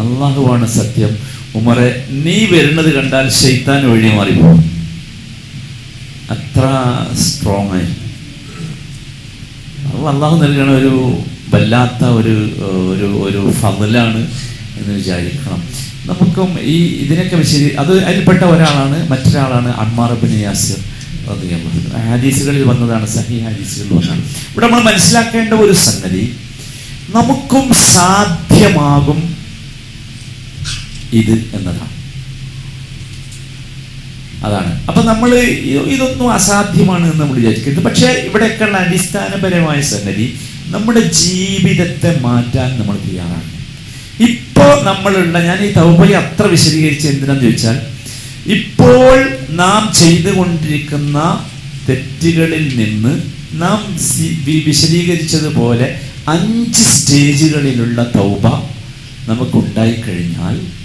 അള്ളാഹുവാണ് സത്യം ഉമറെ നീ വരുന്നത് കണ്ടാൽ ശൈത്താൻ വഴി മാറിപ്പോകും പോകും. അത്ര സ്ട്രോങ് ആയി. അള്ളാഹു നൽകണ ഒരു വല്ലാത്ത ഒരു ഒരു ഒരു ഫതിലാണ് എന്ന് വിചാരിക്കണം. നമുക്കും ഈ ഇതിനൊക്കെ വിശദീ അത് അതിൽപ്പെട്ട ഒരാളാണ് മറ്റൊരാളാണ് അമ്മാർ ബിൻ. ഹദീസുകളിൽ വന്നതാണ് സഹി ഹാദീസുകളിൽ വന്നതാണ്. ഇവിടെ നമ്മൾ മനസ്സിലാക്കേണ്ട ഒരു സംഗതി നമുക്കും സാധ്യമാകും ഇത് എന്നതാണ്. അതാണ്. അപ്പൊ നമ്മൾ ഇതൊന്നും അസാധ്യമാണ് എന്ന് നമ്മൾ വിചാരിക്കരുത്. പക്ഷേ ഇവിടെയൊക്കെയുള്ള അടിസ്ഥാനപരമായ സംഗതി നമ്മുടെ ജീവിതത്തെ മാറ്റാൻ നമ്മൾ തയ്യാറാണ്. ഇപ്പോ നമ്മളുള്ള ഞാൻ ഈ തൗബയെ അത്ര വിശദീകരിച്ച് എന്തിനാന്ന് ചോദിച്ചാൽ ഇപ്പോൾ നാം ചെയ്തുകൊണ്ടിരിക്കുന്ന തെറ്റുകളിൽ നിന്ന് നാം വിശദീകരിച്ചതുപോലെ അഞ്ച് സ്റ്റേജുകളിലുള്ള തൗബ നമുക്കുണ്ടായി കഴിഞ്ഞാൽ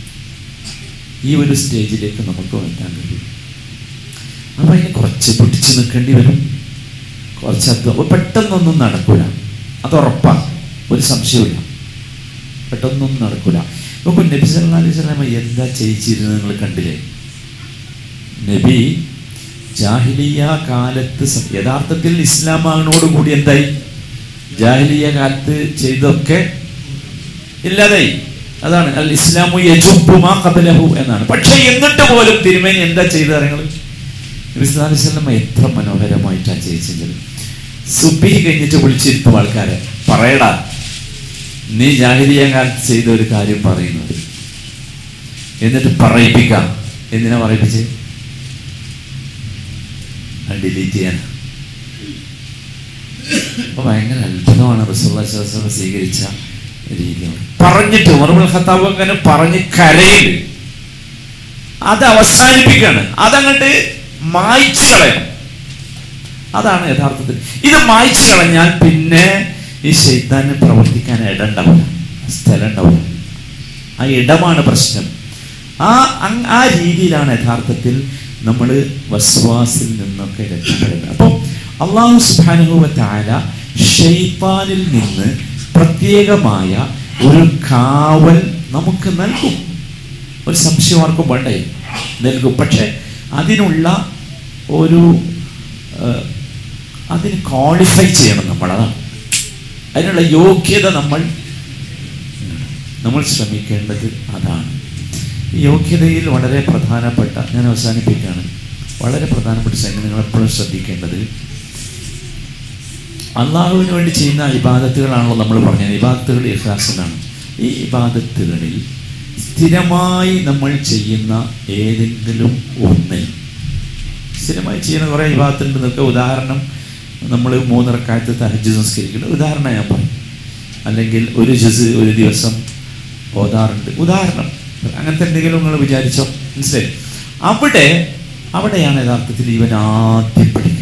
ഈ ഒരു സ്റ്റേജിലേക്ക് നമുക്ക് വരാൻ കഴിയും. അപ്പം അതിന് കുറച്ച് പിടിച്ചു നിൽക്കേണ്ടി വരും. കുറച്ച് അധ്വാനം പെട്ടെന്നൊന്നും നടക്കൂല. അത് ഉറപ്പാണ് ഒരു സംശയമില്ല പെട്ടെന്നൊന്നും നടക്കൂല. നോക്കൂ നബി സല്ലാ അലൈഹി സ്വലാമ എന്താ ചെയ്യിച്ചിരുന്നത് നിങ്ങൾ കണ്ടില്ലേ? നബി ജാഹിലിയ കാലത്ത് യഥാർത്ഥത്തിൽ ഇസ്ലാമാനോടുകൂടി എന്തായി? ജാഹിലിയ കാലത്ത് ചെയ്തൊക്കെ ഇല്ലാതായി. അതാണ് അൽ ഇസ്ലാമു യജുബ്ബു മാ ഖബലഹു എന്നാണ്. പക്ഷേ എന്നിട്ട് പോലും തിരുമേനി എന്താ ചെയ്തത് നിങ്ങൾ നബി സല്ലല്ലാഹു അലൈഹി വസല്ലമ എത്ര മനോഹരമായിട്ടാണ് ചെയ്യിച്ചത് സുബി കഴിഞ്ഞിട്ട് വിളിച്ചിരുത്തും ആൾക്കാരെ. പറയടാ നീ ജാഹിലിയ കാലത്ത് ചെയ്ത ഒരു കാര്യം പറയുന്നത് എന്നിട്ട് പറയിപ്പിക്കാം. എന്തിനാ പറയിപ്പിച്ച്? ഡിലീറ്റ് ചെയ്യാൻ അപ്പൊ ഭയങ്കര അത്ഭുതമാണ് വസല്ലം സ്വീകരിച്ച പറഞ്ഞിട്ട് ഉമർബുൽ ഖത്താബ് അങ്ങനെ പറഞ്ഞ് കരയിൽ അത് അവസാനിപ്പിക്കാണ്. അതങ്ങട്ട് മായ്ച്ചു കളയണം അതാണ് യഥാർത്ഥത്തിൽ. ഇത് മായ്ച്ചു കളഞ്ഞാൽ പിന്നെ ഈ ശൈതാന് പ്രവർത്തിക്കാൻ ഇടം ഉണ്ടാവില്ല സ്ഥലം ഉണ്ടാവില്ല. ആ ഇടമാണ് പ്രശ്നം. ആ ആ രീതിയിലാണ് യഥാർത്ഥത്തിൽ നമ്മൾ വസ്വാസിൽ നിന്നൊക്കെ രക്ഷപ്പെടുന്നത്. അപ്പം അള്ളാഹു സുബാനുഭവ താര നിന്ന് പ്രത്യേകമായ ഒരു കാവൽ നമുക്ക് നൽകും. ഒരു സംശയം ആർക്കും വേണ്ടേ? നൽകും. പക്ഷെ അതിനുള്ള ഒരു അതിന് ക്വാളിഫൈ ചെയ്യണം നമ്മൾ. അതാണ്. അതിനുള്ള യോഗ്യത നമ്മൾ നമ്മൾ ശ്രമിക്കേണ്ടത് അതാണ്. യോഗ്യതയിൽ വളരെ പ്രധാനപ്പെട്ട ഞാൻ അവസാനിപ്പിക്കുകയാണ്. വളരെ പ്രധാനപ്പെട്ട സംഗതി നിങ്ങൾ എപ്പോഴും ശ്രദ്ധിക്കേണ്ടത് അള്ളാഹുവിന് വേണ്ടി ചെയ്യുന്ന ഇബാദത്തുകളാണല്ലോ നമ്മൾ പറഞ്ഞത്. ഇബാദത്തുകൾ ഇഖ്ലാസിനാണ് ഈ ഇബാദത്തുകളിൽ സ്ഥിരമായി നമ്മൾ ചെയ്യുന്ന ഏതെങ്കിലും ഒന്നിൽ സ്ഥിരമായി ചെയ്യുന്ന കുറേ ഇബാദത്തുണ്ട് എന്നൊക്കെ ഉദാഹരണം നമ്മൾ മൂന്നിറക്കാലത്ത് തഹജ് സംസ്കരിക്കുന്നു. ഉദാഹരണം ഞാൻ പറയും. അല്ലെങ്കിൽ ഒരു ജസ് ഒരു ദിവസം ഓതാറുണ്ട്. ഉദാഹരണം അങ്ങനത്തെ എന്തെങ്കിലും നിങ്ങൾ വിചാരിച്ചോ? മനസ്സിലായി? അവിടെ അവിടെയാണ് യഥാർത്ഥത്തിൽ ഇവൻ ആദ്യം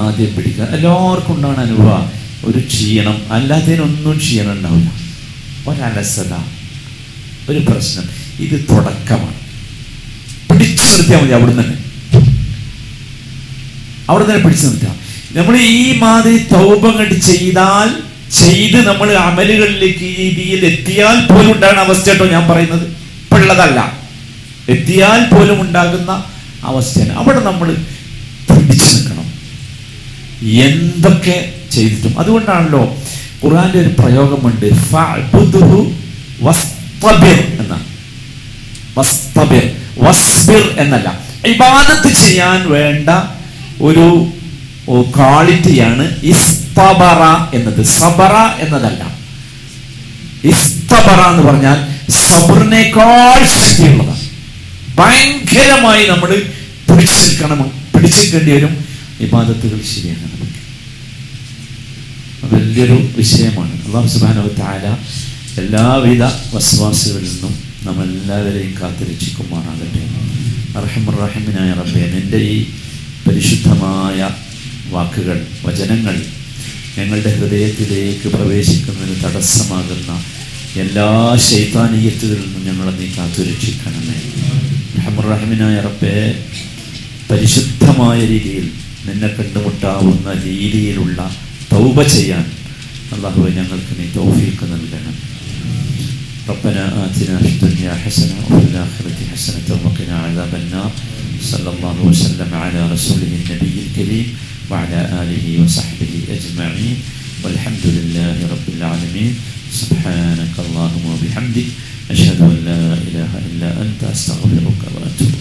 ആദ്യം പിടിക്കുക. എല്ലാവർക്കും ഉണ്ടാകുന്ന അനുഭവം ഒരു ക്ഷീണം. അല്ലാത്തതിനൊന്നും ക്ഷീണം ഉണ്ടാവില്ല. ഒരലസത ഒരു പ്രശ്നം. ഇത് തുടക്കമാണ്. പിടിച്ചു നിർത്തിയാൽ മതി അവിടെ തന്നെ. അവിടെ തന്നെ പിടിച്ചു നിർത്താം നമ്മൾ ഈ മാതിരി തൗപങ്ങൾ ചെയ്താൽ ചെയ്ത് നമ്മൾ അമലുകളിലേക്ക് ഈ രീതിയിൽ എത്തിയാൽ പോലും ഉണ്ടാകുന്ന അവസ്ഥ കേട്ടോ ഞാൻ പറയുന്നത്. ഇപ്പോഴുള്ളതല്ല. എത്തിയാൽ പോലും ഉണ്ടാകുന്ന അവസ്ഥയാണ്. അവിടെ നമ്മൾ പിടിച്ചു നിൽക്കണം. എന്തൊക്കെ ചെയ്തിട്ടും. അതുകൊണ്ടാണല്ലോ ഖുറാന്റെ ഒരു പ്രയോഗമുണ്ട്. എന്നാണ് എന്നല്ല. ഇബാദത്ത് ചെയ്യാൻ വേണ്ട ഒരു ക്വാളിറ്റിയാണ് ഇസ്തബറ എന്നത്. സബറ എന്നതല്ല. ഇസ്തബറ എന്ന് പറഞ്ഞാൽ സബറിനേക്കാൾ ശക്തിയുള്ളതാണ്. ഭയങ്കരമായി നമ്മൾ പിടിച്ചു നിൽക്കണം വരും. ഇബാദത്തുകൾ ശരിയാണ്. വലിയൊരു വിഷയമാണ്. അള്ളാഹു സുബാനവത്തായ എല്ലാവിധ വസ്വാസുകളിൽ നിന്നും നമ്മൾ എല്ലാവരെയും കാത്തിരക്ഷിക്കുമാറാകട്ടെ അർഹമുറഹിമിനായ റബ്ബെ എന്റെ ഈ പരിശുദ്ധമായ വാക്കുകൾ വചനങ്ങൾ ഞങ്ങളുടെ ഹൃദയത്തിലേക്ക് പ്രവേശിക്കുന്നതിന് തടസ്സമാകുന്ന എല്ലാ ശൈതാനീയത്തുകളിൽ നിന്നും ഞങ്ങളെ നീ കാത്തുരക്ഷിക്കണമേ. റഹമുറഹിമിനായ റബ്ബെ പരിശുദ്ധമായ രീതിയിൽ നിന്നെ കണ്ടുമുട്ടാവുന്ന രീതിയിലുള്ള തൗബ ചെയ്യാൻ അള്ളാഹുവെ ഞങ്ങൾക്ക് നീ തൗഫീഖ് നൽകണം ربنا آتنا في الدنيا حسنة وفي الآخرة حسنة وقنا عذاب النار صلى الله وسلم على رسوله النبي الكريم وعلى آله وصحبه أجمعين والحمد لله رب العالمين سبحانك اللهم وبحمدك أشهد أن لا إله إلا أنت أستغفرك وأتوب